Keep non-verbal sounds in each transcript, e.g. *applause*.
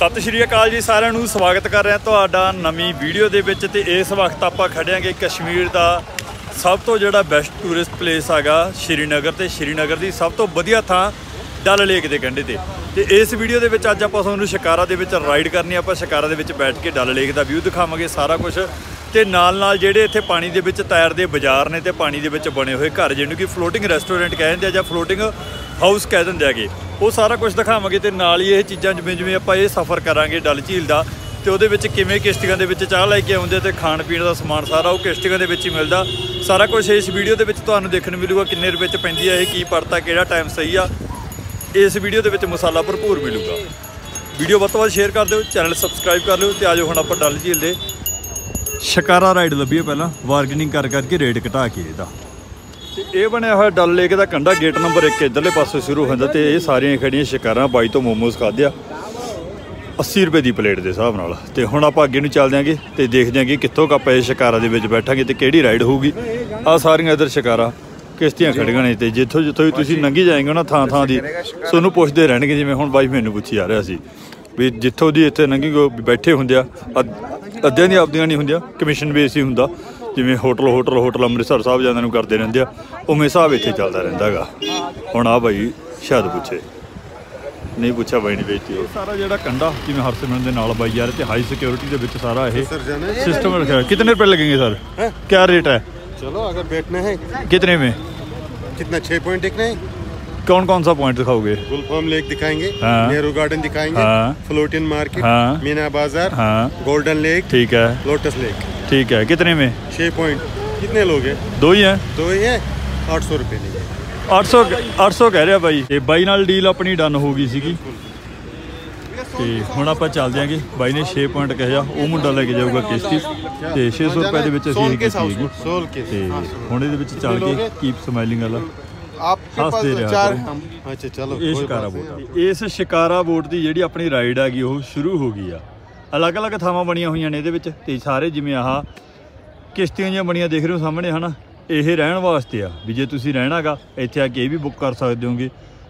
ਸਤਿ ਸ਼੍ਰੀ ਅਕਾਲ ਜੀ ਸਾਰਿਆਂ ਨੂੰ, ਸਵਾਗਤ ਕਰ ਰਿਹਾ ਤੁਹਾਡਾ ਨਵੀਂ ਵੀਡੀਓ ਦੇ ਵਿੱਚ ਤੇ ਇਸ ਵਕਤ ਆਪਾਂ ਖੜਿਆਂਗੇ ਕਸ਼ਮੀਰ ਦਾ ਸਭ ਤੋਂ ਜਿਹੜਾ ਬੈਸਟ ਟੂਰਿਸਟ ਪਲੇਸ ਹੈਗਾ ਸ਼੍ਰੀਨਗਰ ਤੇ, ਸ਼੍ਰੀਨਗਰ ਦੀ ਸਭ ਤੋਂ ਵਧੀਆ ਥਾਂ ਡਲ ਲੇਕ ਦੇ ਕੰਢੇ ਤੇ। ਤੇ ਇਸ ਵੀਡੀਓ ਦੇ ਵਿੱਚ ਅੱਜ ਆਪਾਂ ਤੁਹਾਨੂੰ ਸ਼ਿਕਾਰਾ ਦੇ ਵਿੱਚ ਰਾਈਡ ਕਰਨੀ ਆਪਾਂ ਸ਼ਿਕਾਰਾ ਦੇ ਵਿੱਚ ਬੈਠ ਕੇ ਡਲ ਲੇਕ ਦਾ ਵਿਊ ਦਿਖਾਵਾਂਗੇ ਸਾਰਾ ਕੁਝ ਤੇ ਨਾਲ ਨਾਲ ਜਿਹੜੇ ਇੱਥੇ ਪਾਣੀ ਦੇ ਵਿੱਚ ਤੈਰਦੇ ਬਾਜ਼ਾਰ ਨੇ ਤੇ ਪਾਣੀ ਦੇ ਵਿੱਚ ਬਣੇ ਹੋਏ ਘਰ, ਜਿਹਨੂੰ ਕਿ ਫਲੋਟਿੰਗ ਰੈਸਟੋਰੈਂਟ ਕਹਿੰਦੇ ਆ ਜਾਂ ਫਲੋਟਿੰਗ ਹਾਊਸ ਕਹਿ ਦਿੰਦੇ ਹੈਗੇ। ਉਹ ਸਾਰਾ ਕੁਝ ਦਿਖਾਵਾਂਗੇ ਤੇ ਨਾਲ ਹੀ ਇਹ ਚੀਜ਼ਾਂ ਜਿਵੇਂ ਜਿਵੇਂ ਆਪਾਂ ਇਹ ਸਫ਼ਰ ਕਰਾਂਗੇ ਡਲ ਝੀਲ ਦਾ, ਤੇ ਉਹਦੇ ਵਿੱਚ ਕਿਵੇਂ ਕਿਸ਼ਤੀਆਂ ਦੇ ਵਿੱਚ ਚਾਹ ਲੈ ਕੇ ਆਉਂਦੇ ਤੇ ਖਾਣ ਪੀਣ ਦਾ ਸਮਾਨ ਸਾਰਾ ਉਹ ਕਿਸ਼ਤੀਆਂ ਦੇ ਵਿੱਚ ਹੀ ਮਿਲਦਾ। ਸਾਰਾ ਕੁਝ ਇਸ ਵੀਡੀਓ ਦੇ ਵਿੱਚ ਤੁਹਾਨੂੰ ਦੇਖਣ ਨੂੰ ਮਿਲੂਗਾ ਕਿੰਨੇ ਰੁਪਏ ਚ ਪੈਂਦੀ ਹੈ ਇਹ ਕੀ ਪੜਤਾ ਕਿਹੜਾ ਟਾਈਮ ਸਹੀ ਆ। ਇਸ ਵੀਡੀਓ ਦੇ ਵਿੱਚ ਮਸਾਲਾ ਭਰਪੂਰ ਮਿਲੂਗਾ। ਵੀਡੀਓ ਵੱਧ ਤੋਂ ਵੱਧ ਸ਼ੇਅਰ ਕਰ ਦਿਓ ਚੈਨਲ ਸਬਸਕ੍ਰਾਈਬ ਕਰ ਲਿਓ ਤੇ ਆਜੋ ਹੁਣ ਆਪਾਂ ਡਲ ਝੀਲ ਦੇ ਸ਼ਿਕਾਰਾ ਰਾਈਡ ਲੱਭੀਏ ਪਹਿਲਾਂ ਵਾਰਗੇਨਿੰਗ ਕਰ ਕਰਕੇ ਰੇਟ ਘਟਾ ਕੇ ਇਹਦਾ। ਤੇ ਇਹ ਬਣਿਆ ਹੋਇਆ ਡਲ ਲੇਕ ਦਾ ਕੰਡਾ ਗੇਟ ਨੰਬਰ 1 ਇਧਰਲੇ ਪਾਸੇ ਸ਼ੁਰੂ ਹੁੰਦਾ ਤੇ ਇਹ ਸਾਰੀਆਂ ਖੜੀਆਂ ਸ਼ਿਕਾਰਾਂ ਬਾਈ ਤੋਂ ਮੋਮੋਸ ਖਾਦੇ ਆ 80 ਰੁਪਏ ਦੀ ਪਲੇਟ ਦੇ ਹਿਸਾਬ ਨਾਲ। ਤੇ ਹੁਣ ਆਪਾਂ ਅੱਗੇ ਨੂੰ ਚੱਲਦੇ ਆਂਗੇ ਤੇ ਦੇਖਦੇ ਆਂਗੇ ਕਿੱਥੋਂ ਆਪਾਂ ਇਹ ਸ਼ਿਕਾਰਾ ਦੇ ਵਿੱਚ ਬੈਠਾਂਗੇ ਤੇ ਕਿਹੜੀ ਰਾਈਡ ਹੋਊਗੀ। ਆ ਸਾਰੀਆਂ ਇਧਰ ਸ਼ਿਕਾਰਾ ਕਿਸ਼ਤੀਆਂ ਖੜੀਆਂ ਨੇ ਤੇ ਜਿੱਥੋਂ ਜਿੱਥੋਂ ਵੀ ਤੁਸੀਂ ਲੰਘੀ ਜਾਏਗੇ ਨਾ ਥਾਂ ਥਾਂ ਦੀ ਤੁਹਾਨੂੰ ਪੁੱਛਦੇ ਰਹਿਣਗੇ ਜਿਵੇਂ ਹੁਣ ਬਾਈ ਮੈਨੂੰ ਪੁੱਛੀ ਆ ਰਿਹਾ ਸੀ। ਵੀ ਜਿੱਥੋਂ ਦੀ ਇੱਥੇ ਲੰਘੀ ਗੋ ਬੈਠੇ ਹੁੰਦੇ ਆ ਅੱਧ- ਅੱਧਿਆਂ ਦੀ ਆਪਦੀਆਂ ਨਹੀਂ ਹੁੰਦੀਆਂ ਕਮਿਸ਼ਨ ਬੇਸ ਹੀ ਹੁੰਦਾ ਜਿਵੇਂ hotel hotel hotel Amritsar Sahib ਜਾਂਦੇ ਨੂੰ ਕਰਦੇ ਰਹਿੰਦੇ ਆ ਉਵੇਂ ਹਿਸਾਬ ਇੱਥੇ ਚੱਲਦਾ ਰਹਿੰਦਾ ਹੈਗਾ ਹੁਣ ਆ ਬਾਈ ਸ਼ਾਇਦ ਪੁੱਛੇ ਨਹੀਂ ਪੁੱਛਿਆ ਬਾਈ ਨੇ ਵੇਚੀ ਇਹ ਸਾਰਾ ਜਿਹੜਾ ਕੰਡਾ ਜਿਵੇਂ ਹਰਸਿਮਰਨ ਦੇ ਨਾਲ ਬਾਈ ਯਾਰ ਤੇ ਹਾਈ ਸਿਕਿਉਰਿਟੀ ਦੇ ਵਿੱਚ ਸਾਰਾ ਇਹ सर जाना है सिस्टम रखा है कितने रुपए लगेंगे सर हैं? क्या रेट है चलो अगर बैठना है कितने में कितना छह पॉइंट देखना है कौन कौन सा पॉइंट दिखाओगे गुलफाम लेक दिखाएंगे हाँ। नेहरू गार्डन दिखाएंगे हाँ। फ्लोटिन मार्केट हाँ। मीना बाजार हाँ गोल्डन लेक ठीक है लोटस लेक ठीक है कितने में छह पॉइंट कितने लोग हैं दो ही हैं दो ही है आठ सौ रुपये नहीं 800 800 ਕਹਿ ਰਿਹਾ ਬਾਈ ਤੇ ਬਾਈ ਨਾਲ ਡੀਲ ਆਪਣੀ ਡਨ ਹੋ ਗਈ ਸੀਗੀ ਤੇ ਹੁਣ ਆਪਾਂ ਚੱਲਦੇ ਆਂਗੇ ਬਾਈ ਨੇ 6 ਪੁਆਇੰਟ ਕਿਹਾ ਉਹ ਮੁੰਡਾ ਲੈ ਕੇ ਜਾਊਗਾ ਕਿਸ਼ਤੀ ਤੇ 600 ਰੁਪਏ ਦੇ ਵਿੱਚ ਅਸੀਂ सोल ਇਹ के ਕੀਤੀ ਹੈਗੀ सोल के ਤੇ ਹੁਣ ਇਹਦੇ ਵਿੱਚ ਚੱਲ ਕੇ ਕੀਪ ਸਮਾਈਲਿੰਗ ਵਾਲਾ आपके हंस पास दे रहे चार हैं अच्छा चलो ਇਹ कोई ਸ਼ਿਕਾਰਾ बात नहीं। ਬੋਟ ਆ। ਇਸ ਸ਼ਿਕਾਰਾ ਬੋਟ ਦੀ ਜਿਹੜੀ ਆਪਣੀ ਰਾਈਡ ਹੈਗੀ ਉਹ ਸ਼ੁਰੂ ਹੋ ਗਈ ਆ ਅਲੱਗ-ਅਲੱਗ ਥਾਵਾਂ ਬਣੀਆਂ ਹੋਈਆਂ ਨੇ ਇਹਦੇ ਵਿੱਚ ਤੇ ਸਾਰੇ ਜਿਵੇਂ ਆਹ ਕਿਸ਼ਤੀਆਂ ਜਿਹੀਆਂ ਬਣੀਆਂ ਦੇਖ ਰਹੇ ਹੋ ਸਾਹਮਣੇ ਹਨਾ ਇਹ ਰਹਿਣ ਵਾਸਤੇ ਆ ਵੀ ਜੇ ਤੁਸੀਂ ਰਹਿਣਾਗਾ ਇੱਥੇ ਆ ਕੇ ਇਹ ਵੀ ਬੁੱਕ ਕਰ ਸਕਦੇ ਹੋਗੇ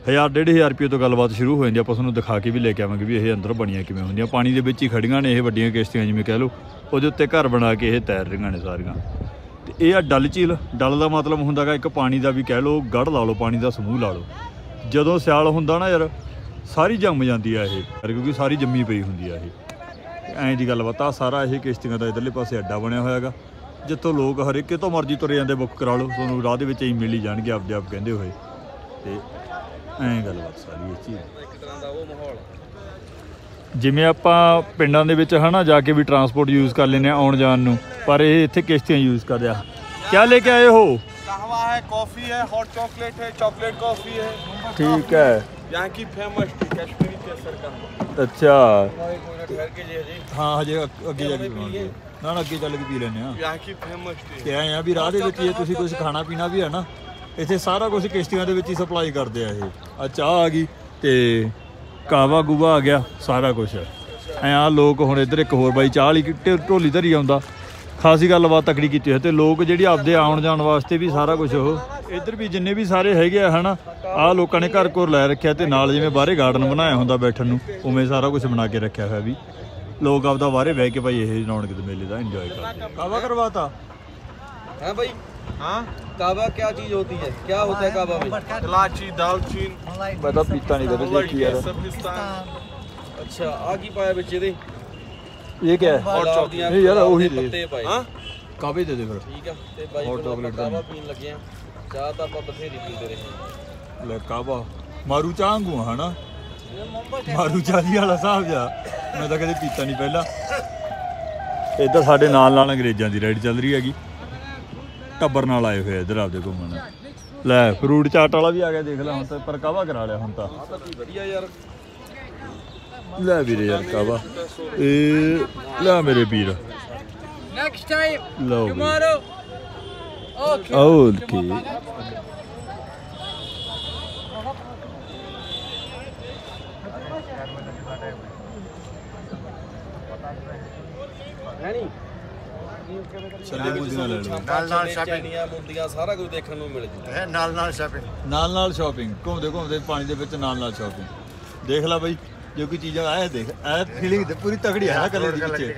ਹਜ਼ਾਰ ਡੇਢ ਹਜ਼ਾਰ ਰੁਪਏ ਤੋਂ ਗੱਲਬਾਤ ਸ਼ੁਰੂ ਹੋ ਜਾਂਦੀ ਆ, ਆਪਾਂ ਤੁਹਾਨੂੰ ਦਿਖਾ ਕੇ ਵੀ ਲੈ ਕੇ ਆਵਾਂਗੇ ਵੀ ਇਹ ਅੰਦਰ ਬਣੀਆਂ ਕਿਵੇਂ ਹੁੰਦੀਆਂ ਪਾਣੀ ਦੇ ਵਿੱਚ ਹੀ ਖੜੀਆਂ ਨੇ ਇਹ ਵੱਡੀਆਂ ਕਿਸ਼ਤੀਆਂ ਜਿਵੇਂ ਕਹਿ ਲਓ ਉਹਦੇ ਉੱਤੇ ਘਰ ਬਣਾ ਕੇ ਇਹ ਤੈਰ ਰਹੀਆਂ ਨੇ ਸਾਰੀਆਂ ਤੇ ਇਹ ਆ ਡਲ ਝੀਲ। ਡਲ ਦਾ ਮਤਲਬ ਹੁੰਦਾਗਾ ਇੱਕ ਪਾਣੀ ਦਾ ਵੀ ਕਹਿ ਲਓ ਗੜ ਲਾ ਲਓ, ਪਾਣੀ ਦਾ ਸਮੂਹ ਲਾ ਲਓ। ਜਦੋਂ ਸਿਆਲ ਹੁੰਦਾ ਨਾ ਯਾਰ, ਸਾਰੀ ਜੰਮ ਜਾਂਦੀ ਆ ਇਹ, ਕਿਉਂਕਿ ਸਾਰੀ ਜੰਮੀ ਪਈ ਹੁੰਦੀ ਆ ਇਹ। ਐਂ ਦੀ ਗੱਲਬਾਤ ਆ, ਸਾਰਾ ਇਹ ਕਿਸ਼ਤੀਆਂ ਦਾ ਇਧਰਲੇ ਪਾਸੇ ਅੱਡਾ ਬਣਿਆ ਹੋਇਆਗਾ। ਜਿੱਥੋਂ ਲੋਕ ਹਰ ਇੱਕ ਕਿਤੋਂ ਮਰਜ਼ੀ ਤੁਰੇ ਜਾਂਦੇ, ਬੁੱਕ ਕਰਾ ਲਓ, ਤੁਹਾਨੂੰ ਰਾਹ ਦੇ ਵਿੱਚ ਹੀ ਮਿਲ ਹੀ ਜਾਣਗੇ, ਆਪਦੇ ਆਪ ਕਹਿੰਦੇ ਹੋਏ। ਤੇ ਐਂ ਗੱਲਬਾਤ ਸਾਰੀ ਇਹ ਚੀਜ਼ ਜਿਵੇਂ ਆਪਾਂ ਪਿੰਡਾਂ ਦੇ ਵਿੱਚ ਹਨਾ, ਜਾ ਕੇ ਵੀ ਟਰਾਂਸਪੋਰਟ ਯੂਜ਼ ਕਰ ਲੈਂਦੇ ਆ ਆਉਣ ਜਾਣ ਨੂੰ। ਪਰ ਇਹ ਇੱਥੇ ਕਿਸ਼ਤੀਆਂ ਯੂਜ਼ ਕਰਦੇ ਆ ਕਿਆ ਲੈ ਕੇ ਆਏ ਹੋ कहवा है कॉफी है हॉट चॉकलेट है चॉकलेट कॉफी है ਠੀਕ ਹੈ यहाँ की फेमस टी कश्मीरी केसर का ਅੱਛਾ ठहर के जी जी ਹਾਂ ਹਜੇ ਅੱਗ- ਅੱਗੇ ਜਾ ਕੇ ਪੀਵਾਂਗੇ ਨਾ ਨਾ ਅੱਗੇ ਚੱਲ ਕੇ ਪੀ ਲੈਨੇ ਆ यहाँ की फेमस टी ਤੇ ਆਏ ਆ ਵੀ ਰਾਹ ਦੇ ਵਿੱਚ ਜੇ ਤੁਸੀਂ ਕੁਝ ਖਾਣਾ ਪੀਣਾ ਵੀ ਹੈ ਨਾ ਇੱਥੇ ਸਾਰਾ ਕੁਝ ਕਿਸ਼ਤੀਆਂ ਦੇ ਵਿੱਚ ਹੀ ਸਪਲਾਈ ਕਰਦੇ ਆ ਇਹ ਆ ਚਾਹ ਆ ਗਈ ਤੇ ਕਾਵਾ ਗੂਵਾ ਆ ਗਿਆ ਸਾਰਾ ਕੁਝ ਐ ਆ ਲੋਕ ਹੁਣ ਇੱਧਰ ਇੱਕ ਹੋਰ ਬਾਈ ਚਾਹ ਵਾਲੀ ਢ- ਢੋਲੀ ਧਰੀ ਆਉਂਦਾ ਖਾਸੀ ਗੱਲਬਾਤ ਤਕੜੀ ਕੀਤੀ ਹੋਈ ਹੈ ਤੇ ਲੋਕ ਜਿਹੜੀ ਆਪਦੇ ਆਉਣ ਜਾਣ ਵਾਸਤੇ ਵੀ ਸਾਰਾ ਕੁਝ ਉਹ ਇੱਧਰ ਵੀ ਜਿੰਨੇ ਵੀ ਸਾਰੇ ਹੈਗੇ ਆ ਹਨਾ ਆ ਲੋਕਾਂ ਨੇ ਘਰ ਕੋਰ ਲੈ ਰੱਖਿਆ ਤੇ ਨਾਲ ਜਿਵੇਂ ਬਾਹਰੇ ਗਾਰਡਨ ਬਣਾਇਆ ਹੁੰਦਾ ਬੈਠਣ ਨੂੰ ਉਵੇਂ ਸਾਰਾ ਕੁਝ ਬਣਾ ਕੇ ਰੱਖਿਆ ਹੋਇਆ ਵੀ ਲੋਕ ਆਪਦਾ ਬਾਹਰੇ ਬਹਿ ਕੇ ਭਾਈ ਇਹ ਰੌਣਕ ਦੇ ਮੇਲੇ ਦਾ ਇੰਜੋਏ ਕਰਦੇ ਕਾਵਾ ਕਰਵਾਤਾ है भाई हाँ कावा क्या चीज होती है क्या होता है कावा में इलायची दालचीन ਮੈਂ ਤਾਂ ਪੀਤਾ ਨਹੀਂ ਕਦੇ ਦੇਖੀ ਯਾਰ सब्जिस्तान अच्छा आगे पाया बच्चे दे ਇਹ ਕੀ ਹੈ? ਹੌਟ ਚੌਕੀਆਂ ਨਹੀਂ ਯਾਰ ਉਹੀ ਦੇ ਹਾਂ? ਕਾਵੇ ਦੇ ਦੇ ਫਿਰ। ਠੀਕ ਆ ਤੇ ਬਾਈ ਹੌਟ ਚਾਕਲੇਟ ਕਾਵਾ ਪੀਣ ਲੱਗੇ ਆ। ਚਾਹ ਤਾਂ ਆਪਾਂ ਬਥੇਰੀ ਪੀਂਦੇ ਰਹੇ ਲੈ ਕਾਵਾ ਮਾਰੂ ਚਾਂਗੂ ਹਨਾ? ਮਾਰੂ ਚਾਲੀ ਵਾਲਾ ਸਾਹਿਬ ਜਾ ਮੈਂ ਤਾਂ ਕਦੇ ਪੀਤਾ ਨਹੀਂ ਪਹਿਲਾਂ। ਇੱਧਰ ਸਾਡੇ ਨਾਲ ਨਾਲ ਅੰਗਰੇਜ਼ਾਂ ਦੀ ਰੈਡ ਚੱਲ ਰਹੀ ਹੈਗੀ। ਟੱਬਰ ਨਾਲ ਆਏ ਹੋਏ ਇੱਧਰ ਆਪਦੇ ਘੁੰਮਣ। ਲੈ ਫਰੂਟ ਚਾਟ ਵਾਲਾ ਵੀ ਆ ਗਿਆ ਦੇਖ ਲੈ ਹੁਣ ਤਾਂ ਪਰ ਕਾਵਾ ਕਰਾ ਲਿਆ ਹੁਣ ਤਾਂ। ਵਧੀਆ ਯਾਰ। لا بيرة يا ركابة لا مرة بيرة next لا tomorrow okay okay ਨਾਲ ਲੈਣ ਨਾਲ ਨਾਲ ਸ਼ਾਪਿੰਗ ਨਾਲ ਨਾਲ ਸ਼ਾਪਿੰਗ ਘੁੰਮਦੇ ਘੁੰਮਦੇ ਪਾਣੀ ਦੇ ਵਿੱਚ ਨਾਲ ਨਾਲ ਸ਼ਾਪਿੰਗ ਦੇਖ ਲੈ ਬਾਈ ਜੋ ਕੋਈ ਚੀਜ਼ਾਂ ਆਏ ਦੇਖ ਐ ਫੀਲਿੰਗ ਤੇ ਪੂਰੀ ਤਗੜੀ ਹੈ ਨਾ ਕਲਰ ਦੀ ਪਿੱਛੇ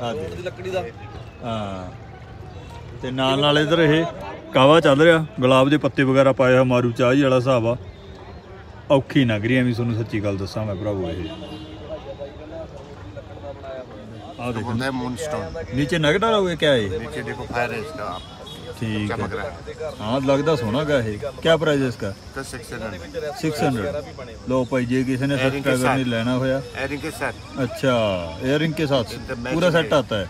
ਆ ਦੇਖ ਇਹਦੀ ਲੱਕੜੀ ਦਾ ਹਾਂ ਤੇ ਨਾਲ ਨਾਲ ਇਧਰ ਇਹ ਕਾਵਾ ਚੱਲ ਰਿਹਾ ਗੁਲਾਬ ਦੇ ਪੱਤੇ ਵਗੈਰਾ ਪਾਏ ਆ ਮਾਰੂ ਚਾਹ ਜੀ ਵਾਲਾ ਹਿਸਾਬ ਆ ਔਖੀ ਲੱਗ ਰਹੀ ਐ ਵੀ ਤੁਹਾਨੂੰ ਸੱਚੀ ਗੱਲ ਦੱਸਾਂ ਮੈਂ ਭਰਾਵੋ ਇਹ ਆ ਦੇਖੋ बोलते हैं मूनस्टोन ਨੀਚੇ ਨਗਟ ਵਾਲਾ ਹੋਇਆ ਕਿਆ ਹੈ नीचे देखो फायर है इसका ਠੀਕ ठीक है हाँ लगता सोना का है क्या प्राइस है इसका सिक्स हंड्रेड लो भाई ये किसी ने सब्सक्राइबर नहीं लेना होया एयरिंग के साथ अच्छा एयरिंग के साथ पूरा सेट आता है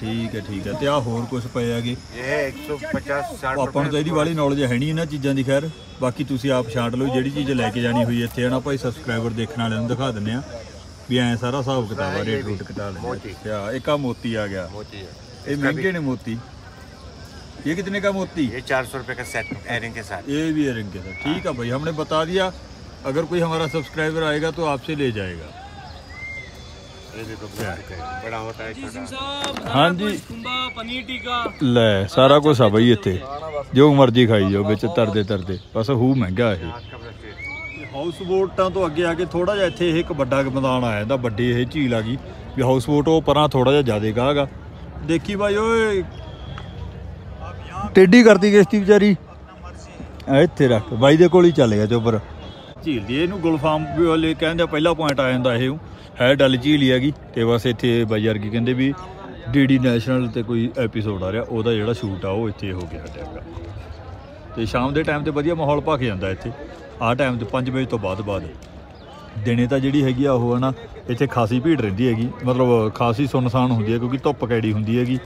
ਠੀਕ ਹੈ ਠੀਕ ਹੈ। ਤੇ ਆ ਹੋਰ ਕੁਝ ਪਏ ਆਗੇ ਇਹ 150 60 ਆਪਾਂ ਨੂੰ ਤਾਂ ਵਾਲੀ ਨੌਲੇਜ ਹੈ ਨਹੀਂ ਇਹਨਾਂ ਚੀਜ਼ਾਂ ਦੀ ਖੈਰ। ਬਾਕੀ ਤੁਸੀਂ ਆਪ ਛਾਂਟ ਲਓ ਜਿਹੜੀ ਚੀਜ਼ ਲੈ ਕੇ ਜਾਣੀ ਹੋਈ ਇੱਥੇ। ਹਨਾ ਭਾਈ ਸਬਸਕ੍ਰਾਈਬਰ ਦੇਖਣ ਵਾਲਿਆਂ ਨੂੰ ਦਿਖਾ ਦਿੰਨੇ ਆ ਵੀ ਐ ਸਾਰਾ ਹਿਸਾਬ ਕਿਤਾਬ ਆ ਰੇਟ ਰੂਟ ਕਿਤਾ ਆ। ਇੱਕ ਆ ਮੋਤੀ ਆ ਗਿਆ। ਇਹ ਮਹਿੰਗੇ ਨੇ ਮੋਤੀ? ये कितने का मोती ये चार सौ रुपए का सेट एयरिंग के साथ ये भी एयरिंग के साथ ठीक है भाई हमने बता दिया अगर कोई हमारा सब्सक्राइबर आएगा तो आपसे ले जाएगा ये देखो बड़ा होता है छोटा हाँ जी कुंबा पनीर टिक्का ਲੈ ਸਾਰਾ ਕੁਝ ਆ ਬਈ ਇੱਥੇ ਜੋ ਮਰਜ਼ੀ ਖਾਈ ਜਾਓ ਵਿੱਚ ਤਰਦੇ ਤਰਦੇ ਬਸ ਹੂ ਮਹਿੰਗਾ ਇਹ ਹਾਊਸ ਬੋਟਾਂ ਤੋਂ ਅੱਗੇ ਆ ਕੇ ਥੋੜਾ ਜਿਹਾ ਇੱਥੇ ਇਹ ਇੱਕ ਵੱਡਾ ਕੁ ਮੈਦਾਨ ਆ ਜਾਂਦਾ ਵੱਡੀ ਇਹ ਝੀਲ ਆ ਗਈ ਵੀ ਹਾਊਸ ਬੋਟ ਉਹ ਪਰਾਂ ਥੋੜਾ ਜਿਹਾ ਜ਼ਿਆਦੇ ਗਾਹਗਾ ਦੇਖੀ ਬਾਈ ਓਏ ਟੇਢੀ ਕਰਦੀ ਕਿਸ਼ਤੀ ਵਿਚਾਰੀ। ਆ ਇੱਥੇ ਰੱਖ ਬਾਈ ਦੇ ਕੋਲ ਹੀ ਚੱਲ ਗਿਆ ਚੋਬਰ ਝੀਲ ਦੀ ਇਹਨੂੰ ਗੁਲਫਾਮ ਵਾਲੇ ਕਹਿੰਦੇ ਆ, ਪਹਿਲਾ ਪੁਆਇੰਟ ਆ ਜਾਂਦਾ ਇਹ ਹੈ ਡਲ ਝੀਲ ਹੀ ਹੈਗੀ ਤੇ ਬਸ ਇੱਥੇ ਬਾਈ ਵਰਗੀ ਕਹਿੰਦੇ ਵੀ ਡੀਡੀ ਨੈਸ਼ਨਲ ਤੇ ਕੋਈ ਐਪੀਸੋਡ ਆ ਰਿਹਾ ਉਹਦਾ ਜਿਹੜਾ ਸ਼ੂਟ ਆ ਉਹ ਇੱਥੇ ਹੋ ਗਿਆ ਹਟਿਆਗਾ ਤੇ ਸ਼ਾਮ ਦੇ ਟਾਈਮ ਤੇ ਵਧੀਆ ਮਾਹੌਲ ਭਖ ਜਾਂਦਾ ਇੱਥੇ। ਆਹ ਟਾਈਮ ਤੇ 5 ਵਜੇ ਤੋਂ ਬਾਅਦ ਬਾਅਦ। ਦਿਨੇ ਤਾਂ ਜਿਹੜੀ ਹੈਗੀ ਆ ਉਹ ਹਨਾ ਇੱਥੇ ਖਾਸੀ ਭੀੜ ਰਹਿੰਦੀ ਹੈਗੀ ਮਤਲਬ ਖਾਸੀ ਸੁੰਨਸਾਨ ਹੁੰਦੀ ਹੈ ਕਿਉਂਕਿ ਧੁੱਪ ਕੈੜੀ ਹੁੰਦੀ ਹੈਗੀ।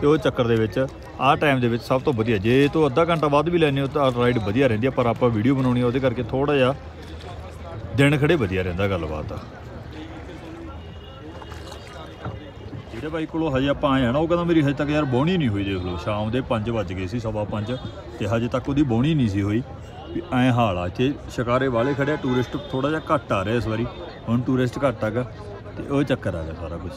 ਤੇ ਉਹ ਚੱਕਰ ਦੇ ਵਿੱਚ ਆਹ ਟਾਈਮ ਦੇ ਵਿੱਚ ਸਭ ਤੋਂ ਵਧੀਆ, ਜੇ ਤੋਂ ਅੱਧਾ ਘੰਟਾ ਬਾਅਦ ਵੀ ਲੈਣੇ ਹੋ ਤਾਂ ਰਾਈਡ ਵਧੀਆ ਰਹਿੰਦੀ ਆ, ਪਰ ਆਪਾਂ ਵੀਡੀਓ ਬਣਾਉਣੀ ਆ, ਉਹਦੇ ਕਰਕੇ ਥੋੜਾ ਜਿਹਾ ਦਿਨ ਖੜੇ ਵਧੀਆ ਰਹਿੰਦਾ ਗੱਲਬਾਤ ਆ। ਜਿਹੜੇ ਬਾਈ ਕੋਲੋਂ ਹਜੇ ਆਪਾਂ ਆਏ ਆ ਨਾ, ਉਹ ਕਹਿੰਦਾ ਮੇਰੀ ਹਜੇ ਤੱਕ ਯਾਰ ਬੋਣੀ ਨਹੀਂ ਹੋਈ, ਦੇਖ ਲਓ, ਸ਼ਾਮ ਦੇ 5 ਵੱਜ ਗਏ ਸੀ, ਸਵਾ 5 ਤੇ ਹਜੇ ਤੱਕ ਉਹਦੀ ਬੋਣੀ ਨਹੀਂ ਸੀ ਹੋਈ। ਵੀ ਐ ਹਾਲ ਆ ਚ ਸ਼ਿਕਾਰੇ ਵਾਲੇ ਖੜਿਆ ਟੂਰਿਸਟ ਥੋੜਾ ਜਿਹਾ ਘੱਟ ਆ ਰਿਹਾ ਇਸ ਵਾਰੀ, ਹੁਣ ਟੂਰਿਸਟ ਘੱਟ ਆਗਾ ਤੇ ਉਹ ਚੱਕਰ ਆ ਗਿਆ ਸਾਰਾ ਕੁਝ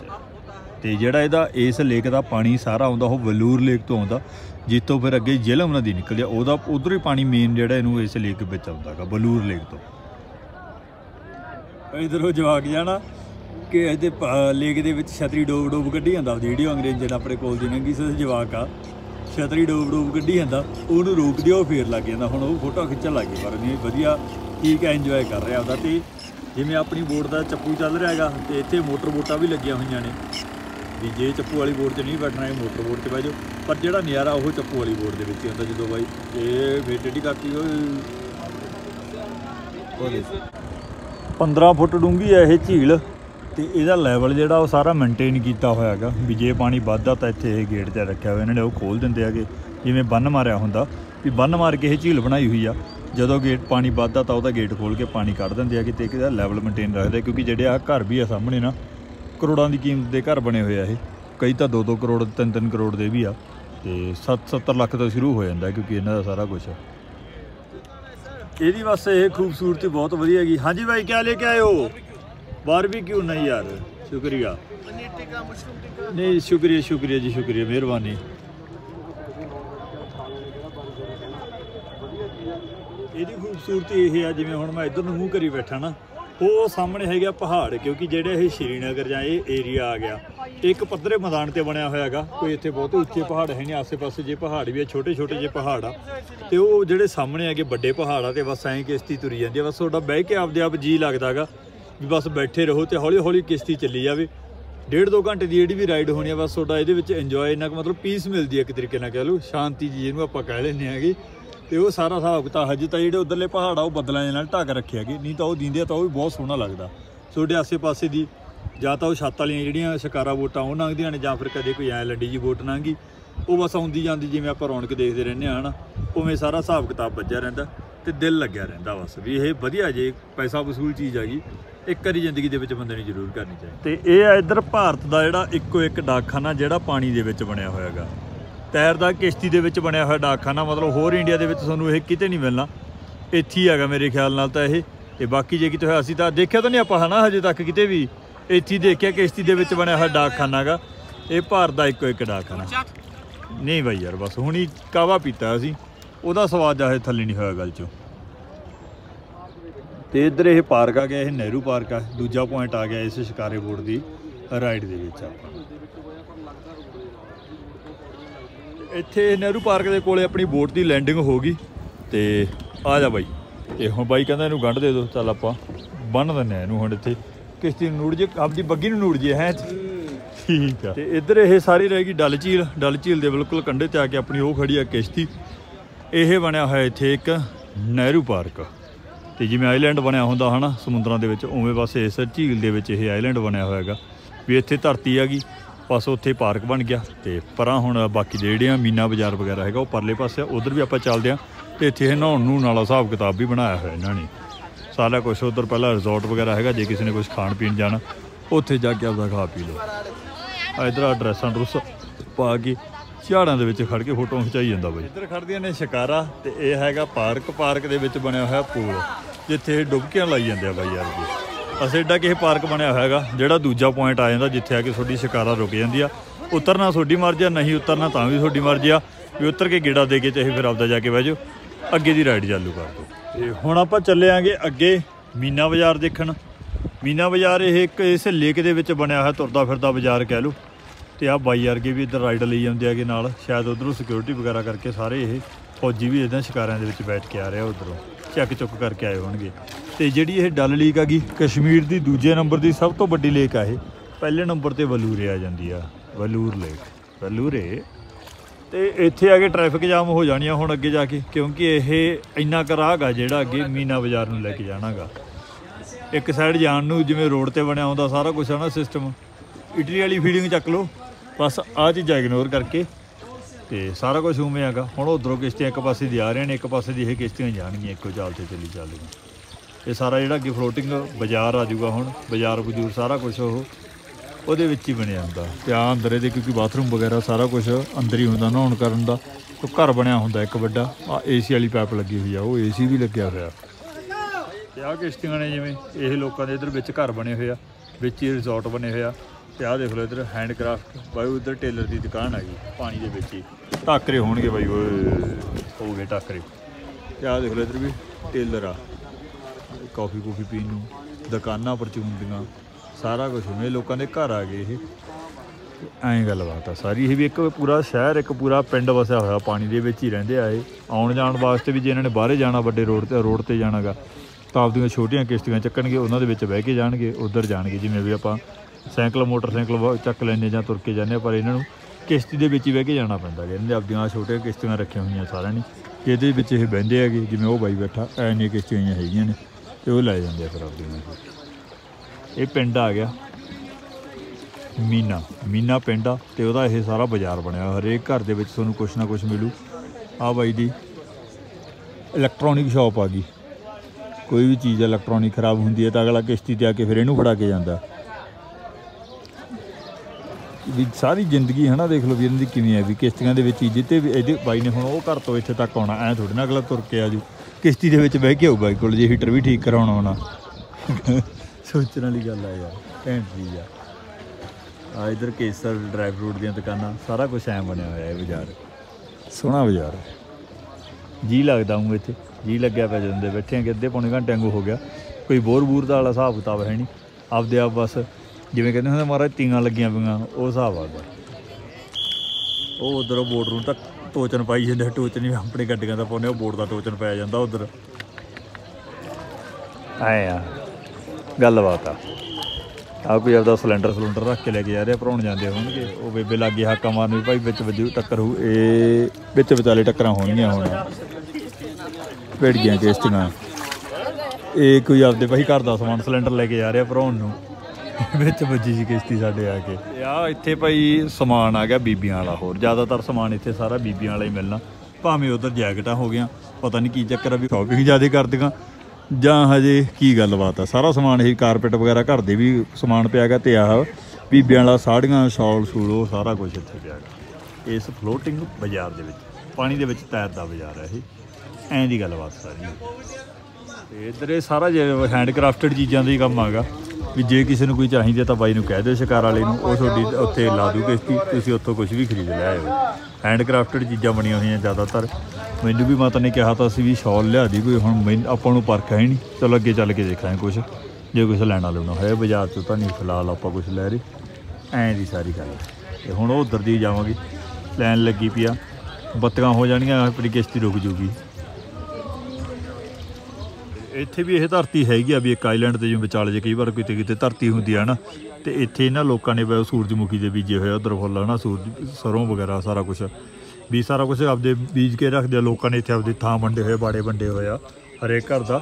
ਤੇ ਜਿਹੜਾ ਇਹਦਾ ਇਸ ਲੇਕ ਦਾ ਪਾਣੀ ਸਾਰਾ ਆਉਂਦਾ, ਉਹ ਵਲੂਰ ਲੇਕ ਤੋਂ ਆਉਂਦਾ, ਜਿੱਥੋਂ ਫਿਰ ਅੱਗੇ ਜੇਲਮ ਨਦੀ ਨਿਕਲਦੀ ਆ ਉਹਦਾ ਉਧਰ ਹੀ ਪਾਣੀ ਮੇਨ ਜਿਹੜਾ ਇਹਨੂੰ ਇਸ ਲੇਕ ਵਿੱਚ ਆਉਂਦਾਗਾ ਬਲੂਰ ਲੇਕ ਤੋਂ। ਇਧਰੋਂ ਜਵਾਕ ਜਾਣਾ ਕਿ ਇਹਦੇ ਲੇਕ ਦੇ ਵਿੱਚ ਛਤਰੀ ਡੋਬ ਡੋਬ ਕੱਢੀ ਜਾਂਦਾ ਵੀਡੀਓ ਅੰਗਰੇਜ਼ ਜਿਹੜਾ ਆਪਣੇ ਕੋਲ ਦੀ ਨੰਗੀ ਸੀ, ਜਵਾਕ ਆ। ਛਤਰੀ ਡੋਬ ਡੋਬ ਕੱਢੀ ਜਾਂਦਾ, ਉਹਨੂੰ ਰੋਕ ਦਿਓ, ਫੇਰ ਲੱਗ ਜਾਂਦਾ, ਹੁਣ ਉਹ ਫੋਟੋ ਖਿੱਚਣ ਲੱਗ ਗਈ, ਪਰ ਨਹੀਂ, ਵਧੀਆ ਠੀਕ ਹੈ ਇੰਜੋਏ ਕਰ ਰਿਹਾ ਉਹਦਾ ਤੇ ਜਿਵੇਂ ਆਪਣੀ ਬੋਟ ਦਾ ਚੱਪੂ ਚੱਲ ਰਿਹਾ ਹੈਗਾ, ਤੇ ਇੱਥੇ ਮੋਟਰ ਬੋਟਾਂ ਵੀ ਲੱਗੀਆਂ ਹੋਈਆਂ ਨੇ। ਵੀ ਜੇ ਚੱਪੂ ਵਾਲੀ ਬੋਰਡ 'ਚ ਨਹੀਂ ਬੈਠਣਾ, ਇਹ ਮੋਟਰ ਬੋਟ 'ਚ ਬਹਿ ਜਾਓ। ਪਰ ਜਿਹੜਾ ਨਜ਼ਾਰਾ ਉਹ ਚੱਪੂ ਵਾਲੀ ਬੋਰਡ ਦੇ ਵਿੱਚ ਹੀ ਹੁੰਦਾ ਜਦੋਂ ਬਾਈ ਇਹ ਫੇਰ ਟੇਢੀ ਕਾਕੀ ਓਏ 15 ਫੁੱਟ ਡੂੰਘੀ ਹੈ ਇਹ ਝੀਲ ਤੇ ਇਹਦਾ ਲੈਵਲ ਜਿਹੜਾ ਉਹ ਸਾਰਾ ਮੇਨਟੇਨ ਕੀਤਾ ਹੋਇਆ ਹੈਗਾ। ਵੀ ਜੇ ਪਾਣੀ ਵੱਧਦਾ ਤਾਂ ਇੱਥੇ ਇਹ ਗੇਟ ਤੇ ਰੱਖਿਆ ਹੋਇਆ। ਇਹਨਾਂ ਨੇ ਉਹ ਖੋਲ ਦਿੰਦੇ ਹੈਗੇ, ਜਿਵੇਂ ਬੰਨ ਮਾਰਿਆ ਹੁੰਦਾ। ਵੀ ਬੰਨ ਮਾਰ ਕੇ ਇਹ ਝੀਲ ਬਣਾਈ ਹੋਈ ਆ। ਜਦੋਂ ਗੇਟ ਪਾਣੀ ਵੱਧਦਾ ਤਾਂ ਉਹਦਾ ਗੇਟ ਖੋਲ ਕੇ ਪਾਣੀ ਕੱਢ ਦਿੰਦੇ ਹੈਗੇ ਤੇ ਇਹਦਾ ਲੈਵਲ ਮੇਨਟੇਨ ਰੱਖਦੇ ਕਿਉਂਕਿ ਜਿਹੜੇ ਆ ਘਰ ਵੀ ਆ ਸਾਹਮਣੇ ਨਾ ਕਰੋੜਾਂ ਦੀ ਕੀਮਤ ਦੇ ਘਰ ਬਣੇ ਹੋਏ ਆ ਇਹ। ਕਈ ਤਾਂ 2-2 ਕਰੋੜ 3-3 ਕਰੋੜ ਦੇ ਵੀ ਆ। ਤੇ 7-70 ਲੱਖ ਤੋਂ ਸ਼ੁਰੂ ਹੋ ਜਾਂਦਾ ਕਿਉਂਕਿ ਇਹਨਾਂ ਦਾ ਸਾਰਾ ਕੁਝ ਇਹਦੀ ਬਸ ਇਹ ਖੂਬਸੂਰਤੀ ਬਹੁਤ ਵਧੀਆ ਹੈਗੀ। ਹਾਂਜੀ ਭਾਈ ਕੀ ਲੈ ਕੇ ਆਏ ਹੋ? ਬਾਰਬੀਕਿਊ ਨਹੀਂ ਯਾਰ, ਸ਼ੁਕਰੀਆ। ਨਹੀਂ, ਸ਼ੁਕਰੀਆ ਸ਼ੁਕਰੀਆ ਜੀ, ਸ਼ੁਕਰੀਆ, ਮਿਹਰਬਾਨੀ। ਇਹਦੀ ਖੂਬਸੂਰਤੀ ਇਹ ਆ, ਜਿਵੇਂ ਹੁਣ ਮੈਂ ਇੱਧਰ ਨੂੰ ਮੂੰਹ ਕਰੀ ਬੈਠਾ ਨਾ। ਉਹ ਸਾਹਮਣੇ ਹੈਗਾ ਪਹਾੜ, ਕਿਉਂਕਿ ਜਿਹੜੇ ਇਹ ਸ਼੍ਰੀਨਗਰ ਜਾਂ ਇਹ ਏਰੀਆ ਆ ਗਿਆ, ਇੱਕ ਪੱਧਰੇ ਮੈਦਾਨ ਤੇ ਬਣਿਆ ਹੋਇਆ ਹੈਗਾ, ਕੋਈ ਇੱਥੇ ਬਹੁਤ ਉੱਚੇ ਪਹਾੜ ਹੈ ਨਹੀਂ, ਆਸੇ-ਪਾਸੇ ਜੇ ਪਹਾੜ ਵੀ ਆ ਛੋਟੇ ਛੋਟੇ ਜੇ ਪਹਾੜ ਆ। ਤੇ ਉਹ ਜਿਹੜੇ ਸਾਹਮਣੇ ਹੈਗੇ ਵੱਡੇ ਪਹਾੜ ਆ ਤੇ ਬਸ ਐਂ ਕਿਸ਼ਤੀ ਤੁਰੀ ਜਾਂਦੀ ਆ, ਬਸ ਤੁਹਾਡਾ ਬਹਿ ਕੇ ਆਪਦੇ ਆਪ ਜੀ ਲੱਗਦਾਗਾ ਵੀ ਬਸ ਬੈਠੇ ਰਹੋ ਤੇ ਹੌਲੀ-ਹੌਲੀ ਕਿਸ਼ਤੀ ਚੱਲੀ ਜਾਵੇ। ਡੇਢ ਦੋ ਘੰਟੇ ਦੀ ਜਿਹੜੀ ਵੀ ਰਾਈਡ ਹੋਣੀ ਆ, ਬਸ ਤੁਹਾਡਾ ਇਹਦੇ ਵਿੱਚ ਇੰਜੋਏ ਇੰਨਾ ਕੁ ਮਤਲਬ ਪੀਸ ਮਿਲਦੀ ਹੈ ਇੱਕ ਤਰੀਕੇ ਨਾਲ ਕਹਿ ਲਓ, ਸ਼ਾਂਤੀ ਜੀ ਜਿਹਨੂੰ ਆਪਾਂ ਕਹਿ ਲੈਂਦੇ ਹੈਗੇ। ਤੇ ਉਹ ਸਾਰਾ ਹਿਸਾਬ ਕਿਤਾਬ ਹਜੇ ਤਾਂ ਜਿਹੜੇ ਉਧਰਲੇ ਪਹਾੜ ਆ, ਉਹ ਬੱਦਲਾਂ ਦੇ ਨਾਲ ਢੱਕ ਰੱਖਿਆ ਗਏ ਨਹੀਂ ਤਾਂ ਉਹ ਦਿੰਦੇ ਆ ਤਾਂ ਉਹ ਵੀ ਬਹੁਤ ਸੋਹਣਾ ਲੱਗਦਾ। ਤੁਹਾਡੇ ਆਸੇ-ਪਾਸੇ ਦੀ, ਜਾਂ ਤਾਂ ਉਹ ਛੱਤ ਵਾਲੀਆਂ ਜਿਹੜੀਆਂ ਸ਼ਿਕਾਰਾ ਬੋਟਾਂ ਉਹ ਲੰਘਦੀਆਂ ਨੇ, ਜਾਂ ਫਿਰ ਕਦੇ ਕੋਈ ਐ ਲੱਡੀ ਜੀ ਬੋਟ ਲੰਘੀ ਉਹ ਬਸ ਆਉਂਦੀ ਜਾਂਦੀ ਜਿਵੇਂ ਆਪਾਂ ਰੌਣਕ ਦੇਖਦੇ ਰਹਿੰਦੇ ਆ ਹਨਾ। ਉਵੇਂ ਸਾਰਾ ਹਿਸਾਬ ਕਿਤਾਬ ਵੱਜਿਆ ਰਹਿੰਦਾ ਤੇ ਦਿਲ ਲੱਗਿਆ ਰਹਿੰਦਾ ਬਸ ਵੀ ਇਹ ਵਧੀਆ ਜੇ ਪੈਸਾ ਵਸੂਲ ਚੀਜ਼ ਹੈਗੀ ਇੱਕ ਵਾਰੀ ਜ਼ਿੰਦਗੀ ਦੇ ਵਿੱਚ ਬੰਦੇ ਨੂੰ ਜ਼ਰੂਰ ਕਰਨੀ ਚਾਹੀਦੀ। ਤੇ ਇਹ ਆ ਇੱਧਰ ਭਾਰਤ ਦਾ ਜਿਹੜਾ ਇੱਕੋ ਇੱਕ ਡਾਕਖਾਨਾ ਜਿਹੜਾ ਪਾਣੀ ਦੇ ਵਿੱਚ ਬਣਿਆ ਹੋਇਆ ਹੈਗਾ ਤੈਰਦਾ ਕਿਸ਼ਤੀ ਦੇ ਵਿੱਚ ਬਣਿਆ ਹੋਇਆ ਡਾਕਖਾਨਾ ਮਤਲਬ ਹੋਰ ਇੰਡੀਆ ਦੇ ਵਿੱਚ ਤੁਹਾਨੂੰ ਇਹ ਕਿਤੇ ਨਹੀਂ ਮਿਲਣਾ। ਇੱਥੇ ਹੀ ਹੈਗਾ ਮੇਰੇ ਖਿਆਲ ਨਾਲ ਤਾਂ ਇਹ। ਤੇ ਬਾਕੀ ਜੇ ਕਿਤੇ ਹੋਇਆ ਅਸੀਂ ਤਾਂ ਦੇਖਿਆ ਤਾਂ ਨਹੀਂ ਆਪਾਂ ਹਨਾ ਹਜੇ ਤੱਕ ਕਿਤੇ ਵੀ। ਇੱਥੇ ਹੀ ਦੇਖਿਆ ਕਿਸ਼ਤੀ ਦੇ ਵਿੱਚ ਬਣਿਆ ਹੋਇਆ ਡਾਕਖਾਨਾ ਹੈਗਾ। ਇਹ ਭਾਰਤ ਦਾ ਇੱਕੋ ਇੱਕ ਡਾਕਖਾਨਾ। ਨਹੀਂ ਬਾਈ ਯਾਰ ਬਸ ਹੁਣੀ ਕਾਵਾ ਪੀਤਾ ਅਸੀਂ। ਉਹਦਾ ਸਵਾਦ ਆਏ ਥੱਲੇ ਨਹੀਂ ਹੋਇਆ ਗੱਲ ਚੋਂ। ਤੇ ਇੱਧਰ ਇਹ ਪਾਰਕ ਆ ਗਿਆ ਇਹ ਨਹਿਰੂ ਪਾਰਕ ਆ। ਦੂਜਾ ਪੁਆਇੰਟ ਆ ਗਿਆ ਇਸ ਸ਼ਿਕਾਰੇ ਬੋਰਡ ਦੀ। ਰਾਈਡ ਦੇ ਵਿੱਚ ਆਪਾਂ। ਇੱਥੇ ਨਹਿਰੂ ਪਾਰਕ ਦੇ ਕੋਲੇ ਆਪਣੀ ਬੋਟ ਦੀ ਲੈਂਡਿੰਗ ਹੋ ਗਈ ਤੇ ਆ ਜਾ ਬਾਈ। ਤੇ ਹੁਣ ਬਾਈ ਕਹਿੰਦਾ ਇਹਨੂੰ ਗੰਢ ਦੇ ਦਿਓ ਚੱਲ ਆਪਾਂ ਬੰਨ ਦਿੰਨੇ ਆ ਇਹਨੂੰ ਹੁਣ ਇੱਥੇ। ਕਿਸ਼ਤੀ ਨੂੰ ਨੂੜ ਜੇ ਆਪਦੀ ਬੱਗੀ ਨੂੰ ਨੂੜ ਜੇ ਹੈ? ਠੀਕ ਆ। ਤੇ ਇੱਧਰ ਇਹ ਸਾਰੀ ਰਹੇਗੀ ਡਲ ਝੀਲ ਡਲ ਝੀਲ ਦੇ ਬਿਲਕੁਲ ਕੰਢੇ ਤੇ ਆ ਕੇ ਆਪਣੀ ਉਹ ਖੜੀ ਆ ਕਿਸ਼ਤੀ। ਇਹ ਬਣਿਆ ਹੋਇਆ ਇੱਥੇ ਇੱਕ ਨਹਿਰੂ ਪਾਰਕ। ਤੇ ਜਿਵੇਂ ਆਈਲੈਂਡ ਬਣਿਆ ਹੁੰਦਾ ਹਨਾ ਸਮੁੰਦਰਾਂ ਦੇ ਵਿੱਚ ਉਵੇਂ ਬਸ ਇਸ ਝੀਲ ਦੇ ਵਿੱਚ ਇਹ ਆਈਲੈਂਡ ਬਣਿਆ ਹੋਇਆ ਹੈਗਾ। ਵੀ ਇੱਥੇ ਧਰਤੀ ਹੈਗੀ ਬਸ ਉੱਥੇ ਪਾਰਕ ਬਣ ਗਿਆ ਤੇ ਪਰਾਂ ਹੁਣ ਬਾਕੀ ਜਿਹੜੀਆਂ ਮੀਨਾ ਬਾਜ਼ਾਰ ਵਗੈਰਾ ਹੈਗਾ, ਉਹ ਪਰਲੇ ਪਾਸੇ ਉਧਰ ਵੀ ਆਪਾਂ ਚੱਲਦੇ ਆ ਤੇ ਇੱਥੇ ਇਹ ਨਹਾਉਣ ਨੂੰ ਨਾਲਾ ਹਿਸਾਬ ਕਿਤਾਬ ਵੀ ਬਣਾਇਆ ਹੋਇਆ ਇਹਨਾਂ ਨੇ। ਸਾਰਾ ਕੁਝ ਉਧਰ ਪਹਿਲਾਂ ਰਿਜ਼ੋਰਟ ਵਗੈਰਾ ਹੈਗਾ, ਜੇ ਕਿਸੇ ਨੇ ਕੁਝ ਖਾਣ ਪੀਣ ਜਾਣਾ, ਉੱਥੇ ਜਾ ਕੇ ਆਪਦਾ ਖਾ ਪੀ ਲਓ। ਆ ਇਧਰ ਆ ਡਰੈਸਾਂ ਪਾ ਕੇ ਝਾੜਾਂ ਦੇ ਵਿੱਚ ਖੜ ਕੇ ਫੋਟੋ ਖਿਚਾਈ ਜਾਂਦਾ ਬਾਈ। ਇੱਧਰ ਖੜਦੀਆਂ ਨੇ ਸ਼ਿਕਾਰਾ ਤੇ ਇਹ ਹੈਗਾ ਪਾਰਕ ਪਾਰਕ ਦੇ ਵਿੱਚ ਬਣਿਆ ਹੋਇਆ ਪੂਲ, ਜਿੱਥੇ ਡੁੱਬਕੀਆਂ ਲਾਈ ਜਾਂਦੇ ਆ ਬਾਈ ਯਾਰ ਜੀ। ਅਸੀਂ ਏਡਾ ਕਿਸੇ ਪਾਰਕ ਬਣਿਆ ਹੋਇਆ ਹੈਗਾ ਜਿਹੜਾ ਦੂਜਾ ਪੁਆਇੰਟ ਆ ਜਾਂਦਾ ਜਿੱਥੇ ਆ ਕੇ ਤੁਹਾਡੀ ਸ਼ਿਕਾਰਾ ਰੁਕ ਜਾਂਦੀ ਆ। ਉਤਰਨਾ ਤੁਹਾਡੀ ਮਰਜ਼ੀ ਆ, ਨਹੀਂ ਉਤਰਨਾ ਤਾਂ ਵੀ ਤੁਹਾਡੀ ਮਰਜ਼ੀ ਆ। ਵੀ ਉਤਰ ਕੇ ਗੇੜਾ ਦੇ ਕੇ ਚਾਹੇ ਫਿਰ ਆਪਦਾ ਜਾ ਕੇ ਬਹਿ ਜਾਓ। ਅੱਗੇ ਦੀ ਰਾਈਡ ਚਾਲੂ ਕਰ ਦਿਓ। ਤੇ ਹੁਣ ਆਪਾਂ ਚੱਲੇ ਆਂਗੇ ਅੱਗੇ ਮੀਨਾ ਬਾਜ਼ਾਰ ਦੇਖਣ। ਮੀਨਾ ਬਾਜ਼ਾਰ ਇਹ ਇੱਕ ਇਸ ਲੇਕ ਦੇ ਵਿੱਚ ਬਣਿਆ ਹੋਇਆ, ਤੁਰਦਾ ਫਿਰਦਾ ਬਾਜ਼ਾਰ ਕਹਿ ਲਓ। ਤੇ ਆ ਬਾਈ ਵਰਗੇ ਵੀ ਇੱਧਰ ਰਾਈਡ ਲਈ ਜਾਂਦੇ ਆਗੇ ਨਾਲ। ਸ਼ਾਇਦ ਉਧਰੋਂ ਸਿਕਿਉਰਿਟੀ ਵਗੈਰਾ ਕਰਕੇ ਸਾਰੇ ਇਹ ਫੌਜੀ ਵੀ ਇਦਾਂ ਸ਼ਿਕਾਰਿਆਂ ਦੇ ਵਿੱਚ ਬੈਠ ਕੇ ਆ ਰਿਹਾ ਉਧਰੋਂ। ਚੱਕ ਚੁੱਕ ਕਰਕੇ ਆਏ ਹੋਣਗੇ। ਤੇ ਜਿਹੜੀ ਇਹ ਡਲ ਲੇਕ ਹੈਗੀ ਕਸ਼ਮੀਰ ਦੀ ਦੂਜੇ ਨੰਬਰ ਦੀ ਸਭ ਤੋਂ ਵੱਡੀ ਲੇਕ ਆ ਇਹ। ਪਹਿਲੇ ਨੰਬਰ ਤੇ ਵਲੂਰੇ ਆ ਜਾਂਦੀ ਆ, ਵਲੂਰ ਲੇਕ ਵਲੂਰੇ। ਤੇ ਇੱਥੇ ਆ ਕੇ ਟ੍ਰੈਫਿਕ ਜਾਮ ਹੋ ਜਾਣੀ ਆ ਹੁਣ ਅੱਗੇ ਜਾ ਕੇ, ਕਿਉਂਕਿ ਇਹ ਇੰਨਾ ਕਰਾਗਾ ਜਿਹੜਾ ਅੱਗੇ ਮੀਨਾ ਬਾਜ਼ਾਰ ਨੂੰ ਲੈ ਕੇ ਜਾਣਾਗਾ। ਇੱਕ ਸਾਈਡ ਜਾਣ ਨੂੰ ਜਿਵੇਂ ਰੋਡ ਤੇ ਬਣਿਆ ਹੁੰਦਾ ਸਾਰਾ ਕੁਝ ਹੈ ਨਾ ਸਿਸਟਮ ਇਟਲੀ ਵਾਲੀ ਫੀਲਿੰਗ ਚੱਕ ਲਓ, ਬਸ ਆ ਚੀਜ਼ਾਂ ਇਗਨੋਰ ਕਰਕੇ ਤੇ ਸਾਰਾ ਕੁਝ ਉਵੇਂ ਹੈਗਾ। ਹੁਣ ਉਧਰੋਂ ਕਿਸ਼ਤੀਆਂ ਇੱਕ ਪਾਸੇ ਦੀ ਆ ਰਹੀਆਂ ਨੇ, ਇੱਕ ਪਾਸੇ ਦੀ ਇਹ ਕਿਸ਼ਤੀਆਂ ਜਾਣਗੀਆਂ, ਇੱਕੋ ਚਾਲ ਤੇ ਚੱਲੀ ਚੱਲਦੀਆਂ। ਇਹ ਸਾਰਾ ਜਿਹੜਾ ਕਿ ਫਲੋਟਿੰਗ ਬਾਜ਼ਾਰ ਆ ਜਾਊਗਾ ਹੁਣ, ਬਾਜ਼ਾਰ ਬਜੂਰ ਸਾਰਾ ਕੁਝ ਉਹ, ਉਹਦੇ ਵਿੱਚ ਹੀ ਬਣਿਆ ਹੁੰਦਾ। ਤੇ ਆ ਅੰਦਰ ਇਹਦੇ ਕਿਉਂਕਿ ਬਾਥਰੂਮ ਵਗੈਰਾ ਸਾਰਾ ਕੁਝ ਅੰਦਰ ਹੀ ਹੁੰਦਾ, ਨਹਾਉਣ ਕਰਨ ਦਾ। ਤੇ ਘਰ ਬਣਿਆ ਹੁੰਦਾ ਇੱਕ ਵੱਡਾ, ਆ ਏਸੀ ਵਾਲੀ ਪਾਈਪ ਲੱਗੀ ਹੋਈ ਆ, ਉਹ ਏਸੀ ਵੀ ਲੱਗਿਆ ਹੋਇਆ। ਤੇ ਆਹ ਕਿਸ਼ਤੀਆਂ ਨੇ ਜਿਵੇਂ ਇਹ ਲੋਕਾਂ ਦੇ ਇਧਰ ਵਿੱਚ ਘਰ ਬਣੇ ਹੋਏ ਆ, ਵਿੱਚ ਹੀ ਰਿਜ਼ੋਰਟ ਬਣੇ ਹੋਏ ਆ। ਤੇ ਆਹ ਦੇਖ ਲਓ ਇਧਰ ਹੈਂਡਕ੍ਰਾਫਟ ਬਾਈ ਉਧਰ ਟੇਲਰ ਦੀ ਦੁਕਾਨ ਹੈਗੀ ਪਾਣੀ ਦੇ ਵਿੱਚ ਹੀ। ਟਾਕਰੇ ਹੋਣਗੇ ਬਾਈ, ਓਏ, ਹੋ ਗਏ ਟਾਕਰੇ। ਤੇ ਆਹ ਦੇਖ ਲਓ ਇਧਰ ਵੀ ਟੇਲਰ ਆ। ਕਾਫੀ ਕੂਫੀ ਪੀਣ ਨੂੰ, ਦੁਕਾਨਾਂ ਪਰਚੂਨ ਦੀਆਂ, ਸਾਰਾ ਕੁਝ ਹੁਣੇ ਲੋਕਾਂ ਦੇ ਘਰ ਆ ਗਏ ਇਹ। ਐਂ ਗੱਲਬਾਤ ਆ ਸਾਰੀ, ਇਹ ਵੀ ਇੱਕ ਪੂਰਾ ਸ਼ਹਿਰ, ਇੱਕ ਪੂਰਾ ਪਿੰਡ ਵਸਿਆ ਹੋਇਆ, ਪਾਣੀ ਦੇ ਵਿੱਚ ਹੀ ਰਹਿੰਦੇ ਆ ਇਹ। ਆਉਣ ਜਾਣ ਵਾਸਤੇ ਵੀ ਜੇ ਇਹਨਾਂ ਨੇ ਬਾਹਰੇ ਜਾਣਾ ਵੱਡੇ ਰੋਡ ਤੇ ਰੋਡ ਤੇ ਜਾਣਾਗਾ, ਤਾਂ ਆਪਦੀਆਂ ਛੋਟੀਆਂ ਕਿਸ਼ਤੀਆਂ ਚੱਕਣਗੇ, ਉਹਨਾਂ ਦੇ ਵਿੱਚ ਬਹਿ ਕੇ ਜਾਣਗੇ, ਉਧਰ ਜਾਣਗੇ, ਜਿਵੇਂ ਵੀ ਆਪਾਂ ਸਾਈਕਲ ਮੋਟਰਸਾਈਕਲ ਵਾ- ਚੱਕ ਲੈਂਦੇ ਜਾਂ ਤੁਰ ਕੇ ਜਾਂਦੇ ਹਾਂ, ਪਰ ਇਹਨਾਂ ਨੂੰ ਕਿਸ਼ਤੀ ਦੇ ਵਿੱਚ ਹੀ ਬਹਿ ਕੇ ਜਾਣਾ ਪੈਂਦਾ ਗਾ। ਇਹਨਾਂ ਦੇ ਆਪਦੀਆਂ ਛੋਟੀਆਂ ਕਿਸ਼ਤੀਆਂ ਰੱਖੀਆਂ ਹੋਈਆਂ ਸਾਰਿਆਂ ਨੇ। ਜਿਹਦੇ ਵਿੱਚ ਇਹ ਬਹਿੰਦੇ ਹੈਗੇ ਜਿਵੇਂ ਉਹ ਬਾਈ ਬੈਠਾ ਐਨੀਆਂ ਕਿਸ਼ਤੀਆਂ ਜਿਹੀਆਂ ਹੈਗੀਆਂ ਨੇ ਤੇ ਉਹ ਲੈ ਜਾਂਦੇ ਆ ਫਿਰ ਆਪਦੀਆਂ ਇਹ ਪਿੰਡ ਆ ਗਿਆ। ਮੀਨਾ। ਮੀਨਾ ਪਿੰਡ ਆ ਤੇ ਉਹਦਾ ਇਹ ਸਾਰਾ ਬਾਜ਼ਾਰ ਬਣਿਆ ਹਰੇਕ ਘਰ ਦੇ ਵਿੱਚ ਤੁਹਾਨੂੰ ਕੁਛ ਨਾ ਕੁਛ ਮਿਲੂ। ਆ ਬਾਈ ਦੀ ਇਲੈਕਟ੍ਰੋਨਿਕ ਸ਼ਾਪ ਆ ਗਈ। ਕੋਈ ਵੀ ਚੀਜ਼ ਇਲੈਕਟ੍ਰੋਨਿਕ ਖਰਾਬ ਹੁੰਦੀ ਹੈ ਤਾਂ ਅਗਲਾ ਕਿਸ਼ਤੀ ਤੇ ਆ ਕੇ ਫਿਰ ਇਹਨੂੰ ਫੜਾ ਕੇ ਜਾਂਦਾ। ਵੀ ਸਾਰੀ ਜ਼ਿੰਦਗੀ ਹਨਾ ਦੇਖ ਲਓ ਵੀ ਇਹਨਾਂ ਦੀ ਕਿਵੇਂ ਹੈ ਵੀ ਕਿਸ਼ਤੀਆਂ ਦੇ ਵਿੱਚ ਹੀ ਜਿੱਤੇ ਵੀ ਇਹਦੇ ਬਾਈ ਨੇ ਹੁਣ ਉਹ ਘਰ ਤੋਂ ਇੱਥੇ ਤੱਕ ਆਉਣਾ, ਐ ਥੋੜੀ ਨਾ ਅਗਲਾ ਤੁਰ ਕੇ ਆਜੂ। ਕਿਸ਼ਤੀ ਦੇ ਵਿੱਚ ਬਹਿ ਕੇ ਆਊ ਬਾਈ ਕੋਲ, ਜੇ ਹੀਟਰ ਵੀ ਠੀਕ ਕਰਾਉਣਾ ਹੋਣਾ। ਸੋਚਣ ਵਾਲੀ ਗੱਲ ਆ ਯਾਰ ਘੈਂਟ ਚੀਜ਼ ਆ। ਆ ਇਧਰ ਕੇਸਰ ਡਰਾਈ ਫਰੂਟ ਦੀਆਂ ਦੁਕਾਨਾਂ, ਸਾਰਾ ਕੁਝ ਐ ਬਣਿਆ ਹੋਇਆ ਹੈ ਬਾਜ਼ਾਰ। ਸੋਹਣਾ ਬਾਜ਼ਾਰ ਹੈ ਜੀ ਲੱਗਦਾ ਹੂੰ ਇੱਥੇ, ਜੀ ਲੱਗਿਆ ਪਿਆ ਜਦੋਂ ਦੇ ਬੈਠੇ ਆ, ਕਿ ਅੱਧੇ ਪੌਣੇ ਘੰਟੇ ਵਾਂਗੂ ਹੋ ਗਿਆ। ਕੋਈ ਬੋਰ ਬੂਰ ਦਾ ਵਾਲਾ ਹਿਸਾਬ ਕਿਤਾਬ ਹੈ ਨਹੀਂ। ਆਪਦੇ ਆਪ ਬਸ ਜਿਵੇਂ ਕਹਿੰਦੇ ਹੁੰਦੇ ਮਹਾਰਾਜ, ਤੀਆਂ ਲੱਗੀਆਂ ਪਈਆਂ, ਉਹ ਹਿਸਾਬ ਆਦਾ ਉਹ ਉਧਰੋਂ ਬੋਰਡ ਨੂੰ ਤਾਂ ਟੋਚਨ ਪਾਈ ਜਾਂਦੇ ਟੋਚਨ ਵੀ ਆਪਣੇ ਗੱਡੀਆਂ ਦਾ ਪਾਉਂਦੇ ਉਹ ਬੋਰਡ ਦਾ ਟੋਚਨ ਪਾਇਆ ਜਾਂਦਾ ਉਧਰ। ਆਏ ਆ, ਗੱਲਬਾਤ ਆ। ਆ ਕੋਈ ਆਪਦਾ ਸਿਲੰਡਰ ਸਿਲੰਡਰ ਰੱਖ ਕੇ ਲੈ ਕੇ ਜਾ ਰਿਹਾ, ਭਰਾਉਣ ਜਾਂਦੇ ਹੋਣਗੇ। ਉਹ ਬੇਬੇ ਲੱਗੇ ਹਾਕਾ ਮਾਰਨ ਵੀ ਭਾਈ ਵਿੱਚ ਵੱਜੂ ਟੱਕਰ ਹੋ ਇਹ ਵਿੱਚ ਵਿਚਾਲੇ ਟੱਕਰਾਂ ਹੋਣਗੀਆਂ ਹੁਣ। ਭੇੜ ਗਈਆਂ ਕਿਸ਼ਤੀਆਂ। ਇਹ ਕੋਈ ਆਪਦੇ ਭਾਈ ਘਰ ਦਾ ਸਮਾਨ ਸਿਲੰਡਰ ਲੈ ਕੇ ਜਾ ਰਿਹਾ ਭਰਾਉਣ ਨੂੰ। *laughs* ਵਿੱਚ ਵੱਜੀ ਸੀ ਕਿਸ਼ਤੀ ਸਾਡੇ ਆ ਕੇ। ਆ ਇੱਥੇ ਭਾਈ ਸਮਾਨ ਆ ਗਿਆ ਬੀਬੀਆਂ ਵਾਲਾ ਹੋਰ। ਜ਼ਿਆਦਾਤਰ ਸਮਾਨ ਇੱਥੇ ਸਾਰਾ ਬੀਬੀਆਂ ਵਾਲਾ ਹੀ ਮਿਲਣਾ। ਭਾਵੇਂ ਉਧਰ ਜੈਕਟਾਂ ਹੋ ਗਈਆਂ, ਪਤਾ ਨਹੀਂ ਕੀ ਚੱਕਰ ਆ ਵੀ ਸ਼ਾਪਿੰਗ ਜ਼ਿਆਦਾ ਕਰਦੀਆਂ ਜਾਂ ਹਜੇ ਕੀ ਗੱਲਬਾਤ ਆ? ਸਾਰਾ ਸਮਾਨ ਇਹ ਕਾਰਪੇਟ ਵਗੈਰਾ ਘਰ ਦੇ ਵੀ ਸਮਾਨ ਪਿਆ ਗਿਆ ਤੇ ਆਹ ਬੀਬੀਆਂ ਵਾਲਾ ਸਾੜੀਆਂ ਸ਼ਾਲ ਸ਼ੂਲ, ਉਹ ਸਾਰਾ ਕੁਝ ਇੱਥੇ ਪਿਆ ਗਿਆ ਇਸ ਫਲੋਟਿੰਗ ਬਾਜ਼ਾਰ ਦੇ ਵਿੱਚ, ਪਾਣੀ ਦੇ ਵਿੱਚ ਤੈਰਦਾ ਬਾਜ਼ਾਰ ਹੈ ਇਹ। ਐਂ ਦੀ ਗੱਲਬਾਤ ਸਾਰੀ। ਤੇ ਇੱਧਰ ਇਹ ਸਾਰਾ ਜੇ ਹੈਂਡਕ੍ਰਾਫਟਡ ਚੀਜ਼ਾਂ ਦਾ ਹੀ ਕੰਮ ਆਗਾ ਵੀ ਜੇ ਕਿਸੇ ਨੂੰ ਕੋਈ ਚਾਹੀਦੀ ਤਾਂ ਬਾਈ ਨੂੰ ਕਹਿ ਦਿਓ ਸ਼ਿਕਾਰ ਵਾਲੇ ਨੂੰ, ਉਹ ਤੁਹਾਡੀ ਉੱਥੇ ਲਾ ਦੂ ਕਿਸ਼ਤੀ ਤੁਸੀਂ ਉੱਥੋਂ ਕੁਝ ਵੀ ਖਰੀਦ ਲੈ ਆਇਓ। ਹੈਂਡਕ੍ਰਾਫਟਡ ਚੀਜ਼ਾਂ ਬਣੀਆਂ ਹੋਈਆਂ ਜ਼ਿਆਦਾਤਰ। ਮੈਨੂੰ ਵੀ ਮਾਤਾ ਨੇ ਕਿਹਾ ਤਾਂ ਅਸੀਂ ਵੀ ਸ਼ਾਲ ਲਿਆ ਦੀ ਕੋਈ, ਹੁਣ ਮੈਂ ਆਪਾਂ ਨੂੰ ਪਰਖ ਹੈ ਨਹੀਂ। ਚਲੋ ਅੱਗੇ ਚੱਲ ਕੇ ਦੇਖਾਂਗੇ ਕੁਝ ਜੇ ਕੁਝ ਲੈਣਾ ਲੈਣਾ ਹੋਇਆ, ਬਾਜ਼ਾਰ ਚੋਂ ਤਾਂ ਨਹੀਂ, ਫਿਲਹਾਲ ਆਪਾਂ ਕੁਝ ਲੈ ਰਹੇ। ਐਂ ਦੀ ਸਾਰੀ ਗੱਲ। ਤੇ ਹੁਣ ਉਹ ਉਧਰ ਦੀ ਜਾਵਾਂਗੇ। ਲੈਣ ਲੱਗੀ ਪਿਆ। ਬੱਤਕਾਂ ਹੋ ਜਾਣਗੀਆਂ, ਆਪਣੀ ਕਿਸ਼ਤੀ ਰੁਕ ਜੂਗੀ। ਇੱਥੇ ਵੀ ਇਹ ਧਰਤੀ ਹੈਗੀ ਆ ਵੀ ਇੱਕ ਆਈਲੈਂਡ ਤੇ ਜਿਵੇਂ ਵਿਚਾਲੇ ਜੇ ਕਈ ਵਾਰ ਕਿਤੇ ਕਿਤੇ ਧਰਤੀ ਹੁੰਦੀ ਆ ਨਾ, ਤੇ ਇੱਥੇ ਇਹਨਾਂ ਲੋਕਾਂ ਨੇ ਸੂਰਜਮੁਖੀ ਦੇ ਬੀਜੇ ਹੋਏ ਆ, ਉਧਰ ਫੁੱਲ ਹਨਾ ਸੂਰਜ, ਸਰੋਂ ਵਗੈਰਾ ਸਾਰਾ ਕੁਝ ਵੀ ਸਾਰਾ ਕੁਝ ਆਪਦੇ ਬੀਜ ਕੇ ਰੱਖਦੇ ਆ, ਲੋਕਾਂ ਨੇ ਇੱਥੇ ਆਪਦੀ ਥਾਂ ਵੰਡੇ ਹੋਏ ਬਾੜੇ ਵੰਡੇ ਹੋਏ ਆ, ਹਰੇਕ ਘਰ ਦਾ।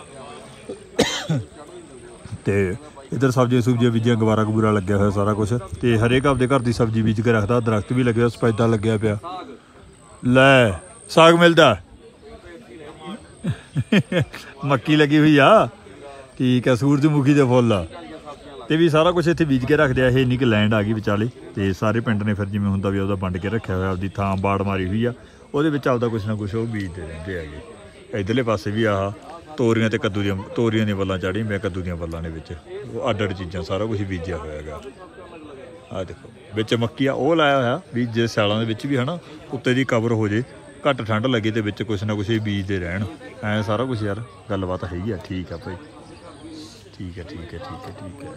ਤੇ ਇਧਰ ਸਬਜ਼ੀਆਂ ਸੁਬਜ਼ੀਆਂ ਬੀਜੀਆਂ, ਗਵਾਰਾ ਗਬੂਰਾ ਲੱਗਿਆ ਹੋਇਆ ਸਾਰਾ ਕੁਝ ਤੇ ਹਰੇਕ ਆਪਦੇ ਘਰ ਦੀ ਸਬਜ਼ੀ ਬੀਜ ਕੇ ਰੱਖਦਾ, ਦਰਖਤ ਵੀ ਲੱਗਿਆ, ਸਪੈਦਾ ਲੱਗਿਆ ਪਿਆ। ਲੈ, ਸਾਗ ਮਿਲਦਾ। ਮੱਕੀ ਲੱਗੀ ਹੋਈ ਆ। ਠੀਕ ਆ, ਸੂਰਜਮੁਖੀ ਦੇ ਫੁੱਲ ਆ। ਤੇ ਵੀ ਸਾਰਾ ਕੁਝ ਇੱਥੇ ਬੀਜ ਕੇ ਰੱਖਦੇ ਆ ਇਹ ਨਹੀਂ ਕਿ ਲੈਂਡ ਆ ਗਈ ਵਿਚਾਲੇ। ਤੇ ਸਾਰੇ ਪਿੰਡ ਨੇ ਫਿਰ ਜਿਵੇਂ ਹੁੰਦਾ ਵੀ ਉਹਦਾ ਵੰਡ ਕੇ ਰੱਖਿਆ ਹੋਇਆ, ਆਪਦੀ ਥਾਂ ਬਾੜ ਮਾਰੀ ਹੋਈ ਆ। ਉਹਦੇ ਵਿੱਚ ਆਪਦਾ ਕੁਝ ਨਾ ਕੁਝ ਉਹ ਬੀਜਦੇ ਰਹਿੰਦੇ ਹੈਗੇ। ਇਧਰਲੇ ਪਾਸੇ ਵੀ ਆਹ ਤੋਰੀਆਂ ਤੇ ਕੱਦੂ ਦੀਆਂ, ਤੋਰੀਆਂ ਦੀਆਂ ਵੱਲਾਂ ਚਾੜੀ ਮੈਂ ਕੱਦੂ ਦੀਆਂ ਵੱਲਾਂ ਦੇ ਵਿੱਚ। ਉਹ ਅੱਡ ਅੱਡ ਚੀਜ਼ਾਂ, ਸਾਰਾ ਕੁਝ ਬੀਜਿਆ ਹੋਇਆ ਹੈਗਾ। ਆ ਦੇਖੋ, ਵਿੱਚ ਮੱਕੀ ਆ, ਉਹ ਲਾਇਆ ਹੋਇਆ ਵੀ ਜੇ ਸਿਆਲਾਂ ਦੇ ਵਿੱਚ ਵੀ ਹਨਾ, ਉੱਤੇ ਦੀ ਕਵਰ ਹੋ ਜੇ ਘੱਟ ਠੰਡ ਲੱਗੇ ਤੇ ਵਿੱਚ ਕੁਛ ਨਾ ਕੁਛ ਇਹ ਬੀਜਦੇ ਰਹਿਣ। ਐ ਸਾਰਾ ਕੁਝ ਯਾਰ, ਗੱਲਬਾਤ ਹੈਗੀ ਆ, ਠੀਕ ਆ ਭਾਈ। ਠੀਕ ਹੈ ਠੀਕ ਹੈ ਠੀਕ ਹੈ ਠੀਕ ਹੈ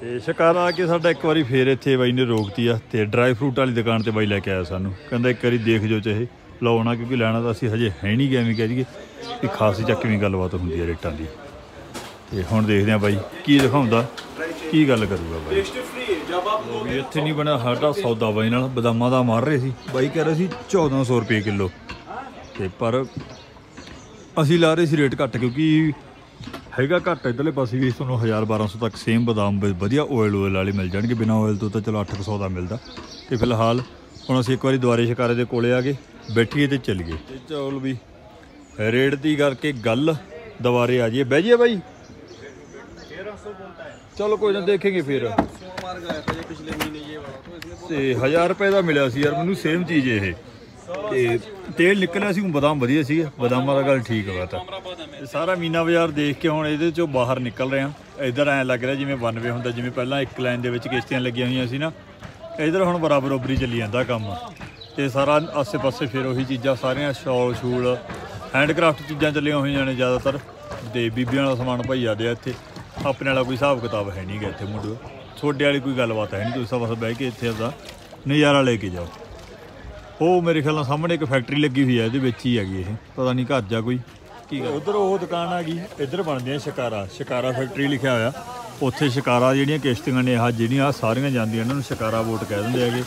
ਤੇ ਸ਼ਿਕਾਰ ਆ ਕੇ ਸਾਡਾ ਇੱਕ ਵਾਰੀ ਫੇਰ ਇੱਥੇ ਬਾਈ ਨੇ ਰੋਕਤੀ ਆ ਤੇ ਡਰਾਈ ਫਰੂਟ ਵਾਲੀ ਦੁਕਾਨ ਤੇ ਬਾਈ ਲੈ ਕੇ ਆਇਆ ਸਾਨੂੰ। ਕਹਿੰਦਾ ਇੱਕ ਵਾਰੀ ਦੇਖ ਜੋ ਚਾਹੇ ਲਾਉਣਾ ਕਿਉਂਕਿ ਲੈਣਾ ਤਾਂ ਅਸੀਂ ਹਜੇ ਹੈ ਨਹੀਂ ਗਏ ਐਵੇਂ ਕਹਿ ਦਈਏ ਵੀ ਖਾਸੀ ਚੱਕਵੀਂ ਗੱਲਬਾਤ ਹੁੰਦੀ ਹੈ ਰੇਟਾਂ ਦੀ। ਤੇ ਹੁਣ ਦੇਖਦੇ ਆ ਬਾਈ ਕੀ ਦਿਖਾਉਂਦਾ, ਕੀ ਗੱਲ ਕਰੂਗਾ ਬਾਈ। ਵੀ ਇੱਥੇ ਨਹੀਂ ਬਣਿਆ, ਸਾਡਾ ਸੌਦਾ ਬਾਈ ਨਾਲ, ਬਦਾਮਾਂ ਦਾ ਮਾਰ ਰਹੇ ਸੀ। ਬਾਈ ਕਹਿ ਰਹੇ ਸੀ 1400 ਰੁਪਏ ਕਿਲੋ। ਤੇ ਪਰ ਅਸੀਂ ਲਾ ਰਹੇ ਸੀ ਰੇਟ ਘੱਟ ਕਿਉਂਕਿ ਹੈਗਾ ਘੱਟ ਇਧਰਲੇ ਪਾਸੇ ਵੀ ਤੁਹਾਨੂੰ 1000 1200 ਤੱਕ ਸੇਮ ਬਦਾਮ ਵਧੀਆ ਓਇਲ ਓਇਲ ਵਾਲੇ ਮਿਲ ਜਾਣਗੇ ਬਿਨਾ ਓਇਲ ਤੋਂ ਤਾਂ ਚਲੋ 800 ਦਾ ਮਿਲਦਾ। ਤੇ ਫਿਲਹਾਲ ਹੁਣ ਅਸੀਂ ਇੱਕ ਵਾਰੀ ਦੁਆਰੇ ਸ਼ਿਕਾਰੇ ਦੇ ਕੋਲੇ ਆ ਗਏ ਬੈਠੀਏ ਤੇ ਚੱਲੀਏ। ਤੇ ਚੌਲ ਵੀ। ਰੇਟ ਦੀ ਕਰਕੇ ਗੱਲ ਦੁਬਾਰੇ ਆ ਜਾਈਏ। ਬਹਿ ਜਾਈਏ ਬਾਈ। ਚਲੋ ਕੋਈ ਨਾ ਦੇਖेंगे ਫਿਰ। ਤੇ 1000 ਰੁਪਏ ਦਾ ਮਿਲਿਆ ਸੀ ਯਾਰ ਮੈਨੂੰ ਸੇਮ ਚੀਜ਼ ਇਹ। ਤੇ ਤੇਲ ਨਿਕਲਿਆ ਸੀ ਊਂ ਬਦਾਮ ਵਧੀਆ ਸੀ ਬਦਾਮਾਂ ਦਾ ਗੱਲ ਠੀਕ ਹੋਇਆ ਤਾਂ ਸਾਰਾ ਮੀਨਾ ਬਾਜ਼ਾਰ ਦੇਖ ਕੇ ਹੁਣ ਇਹਦੇ ਚੋਂ ਬਾਹਰ ਨਿਕਲ ਰਹੇ ਆ। ਇਧਰ ਐ ਲੱਗ ਰਿਹਾ ਜਿਵੇਂ ਵਨ ਵੇ ਹੁੰਦਾ, ਜਿਵੇਂ ਪਹਿਲਾਂ ਇੱਕ ਲਾਈਨ ਦੇ ਵਿੱਚ ਕਿਸ਼ਤੀਆਂ ਲੱਗੀਆਂ ਹੋਈਆਂ ਸੀ ਨਾ। ਇਧਰ ਹੁਣ ਬਰਾਬਰ ਬਰਾਬਰੀ ਚੱਲੀ ਜਾਂਦਾ ਕੰਮ। ਤੇ ਸਾਰਾ ਆਸੇ-ਪਾਸੇ ਫਿਰ ਉਹੀ ਚੀਜ਼ਾਂ ਸਾਰੀਆਂ, ਸ਼ੌਲ, ਸ਼ੂਲ ਹੈਂਡਕ੍ਰਾਫਟ ਚੀਜ਼ਾਂ ਚੱਲੀਆਂ ਹੋਈਆਂ ਨੇ ਜ਼ਿਆਦਾਤਰ। ਤੇ ਬੀਬੀਆਂ ਵਾਲਾ ਸਮਾਨ ਭਾਈ ਜਾਂਦੇ ਆ ਇੱਥੇ। ਆਪਣੇ ਵਾਲਾ ਕੋਈ ਹਿਸਾਬ ਕਿਤਾਬ ਹੈ ਨਹੀਂ ਗਾ ਇੱਥੇ ਮੁੰਡੇ ਛੋਡੇ ਵਾਲੀ ਕੋਈ ਗੱਲਬਾਤ ਹੈ ਨਹੀਂ ਤੁਸੀਂ ਬਸ ਬਹਿ ਕੇ ਇੱਥੇ ਆਪਦਾ ਨਜ਼ਾਰਾ ਲੈ ਕੇ ਜਾਓ। ਉਹ ਮੇਰੇ ਖਿਆਲ ਨਾਲ ਸਾਹਮਣੇ ਇੱਕ ਫੈਕਟਰੀ ਲੱਗੀ ਹੋਈ ਹੈ ਇਹਦੇ ਵਿੱਚ ਹੀ ਹੈਗੀ ਇਹ। ਪਤਾ ਨਹੀਂ ਘਰ ਜਾ ਕੋਈ। ਕੀ ਗੱਲ? ਉਧਰ ਉਹ ਦੁਕਾਨ ਆ ਗਈ ਇੱਧਰ ਬਣਦੀਆਂ ਸ਼ਿਕਾਰਾ ਸ਼ਿਕਾਰਾ ਫੈਕਟਰੀ ਲਿਖਿਆ ਹੋਇਆ। ਉੱਥੇ ਸ਼ਿਕਾਰਾ ਜਿਹੜੀਆਂ ਕਿਸ਼ਤੀਆਂ ਨੇ ਆਹ ਜਿਹੜੀਆਂ ਆਹ ਸਾਰੀਆਂ ਜਾਂਦੀਆਂ ਇਹਨਾਂ ਨੂੰ ਸ਼ਿਕਾਰਾ ਬੋਟ ਕਹਿ ਦਿੰਦੇ ਹੈਗੇ।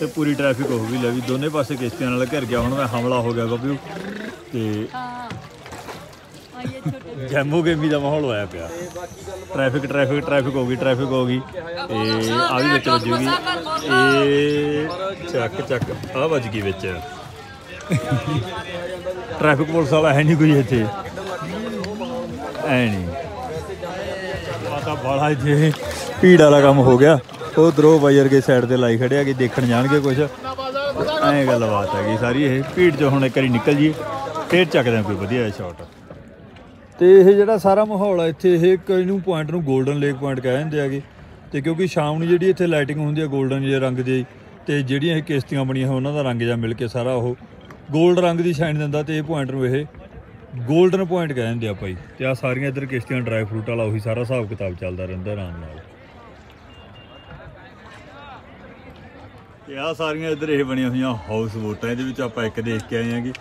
ਤੇ ਪੂਰੀ ਟ੍ਰੈਫਿਕ ਹੋ ਗਈ ਲੈ ਵੀ ਦੋਨੇ ਪਾਸੇ ਕਿਸ਼ਤੀਆਂ ਨਾਲ ਘਿਰ ਗਿਆ ਹੁਣ ਮੈਂ ਹਮਲਾ ਹੋ ਗਿਆ ਬੱਬੂ ਤੇ ਜੈਮੋ ਗੇਮੀ ਦਾ ਮਾਹੌਲ ਹੋਇਆ ਪਿਆ। ਟ੍ਰੈਫਿਕ ਟ੍ਰੈਫਿਕ ਟ੍ਰੈਫਿਕ ਹੋ ਗਈ, ਟ੍ਰੈਫਿਕ ਹੋ ਗਈ। ਇਹ ਆ ਵੀ ਵਿੱਚ ਵੱਜੂਗੀ ਇਹ ਚੱਕ ਚੱਕ ਆ ਵੱਜ ਗਈ ਵਿੱਚ। ਟ੍ਰੈਫਿਕ ਪੁਲਿਸ ਵਾਲਾ ਹੈ ਨਹੀਂ ਕੋਈ ਇੱਥੇ। ਐ ਨਹੀਂ ਆ ਤਾਂ ਬੜਾ ਇੱਥੇ ਭੀੜ ਵਾਲਾ ਕੰਮ ਹੋ ਗਿਆ। ਉਹ ਦਰੋ ਬਾਈ ਵਰਗੇ ਸਾਈਡ ਤੇ ਲਾਈ ਖੜਿਆ ਕਿ ਦੇਖਣ ਜਾਣਗੇ ਕੁਝ ਐਂ ਗੱਲਬਾਤ ਹੈਗੀ ਸਾਰੀ ਇਹ। ਭੀੜ ਚੋਂ ਹੁਣ ਇੱਕ ਵਾਰੀ ਨਿਕਲ ਜੀ ਫੇਰ ਚੱਕਦੇ ਹਾਂ ਕੋਈ ਵਧੀਆ ਸ਼ਾਟ ਤੇ ਇਹ ਜਿਹੜਾ ਸਾਰਾ ਮਾਹੌਲ ਆ, ਇੱਥੇ ਇਹ ਇੱਕ ਇਹਨੂੰ ਪੁਆਇੰਟ ਨੂੰ 골ਡਨ ਲੇਕ ਪੁਆਇੰਟ ਕਹਿ ਜਾਂਦੇ ਹੈਗੇ। ਤੇ ਕਿਉਂਕਿ ਸ਼ਾਮ ਨੂੰ ਜਿਹੜੀ ਇੱਥੇ ਲਾਈਟਿੰਗ ਹੁੰਦੀ ਆ 골ਡਨ ਜਿਹੇ ਰੰਗ ਦੀ, ਤੇ ਜਿਹੜੀਆਂ ਇਹ ਕਿਸ਼ਤੀਆਂ ਬਣੀਆਂ ਹੋਣ ਉਹਨਾਂ ਦਾ ਰੰਗ ਜਾਂ ਮਿਲ ਕੇ ਸਾਰਾ ਉਹ 골ਡ ਰੰਗ ਦੀ ਸ਼ਾਈਨ ਦਿੰਦਾ ਤੇ ਇਹ ਪੁਆਇੰਟ ਨੂੰ ਇਹ 골ਡਨ ਪੁਆਇੰਟ ਕਹਿ ਜਾਂਦੇ ਆ ਭਾਈ ਤੇ ਆ ਸਾਰੀਆਂ ਇੱਧਰ ਕਿਸ਼ਤੀਆਂ ਡਰਾਈ ਫਰੂਟ ਵਾਲਾ ਉਹੀ ਸਾਰਾ ਹਿਸਾਬ ਕਿਤਾਬ ਚੱਲਦਾ ਰਹਿੰਦਾ ਆਰਾਮ ਨਾਲ। ਤੇ ਆ ਸਾਰੀਆਂ ਇੱਧਰ ਇਹ ਬਣੀਆਂ ਹੋਈਆਂ ਹਾਊਸ ਬੋਟਾਂ ਇਹਦੇ ਵਿੱਚ ਆਪਾਂ ਇੱਕ ਦੇਖ ਕੇ ਆਏ ਆਂਗੇ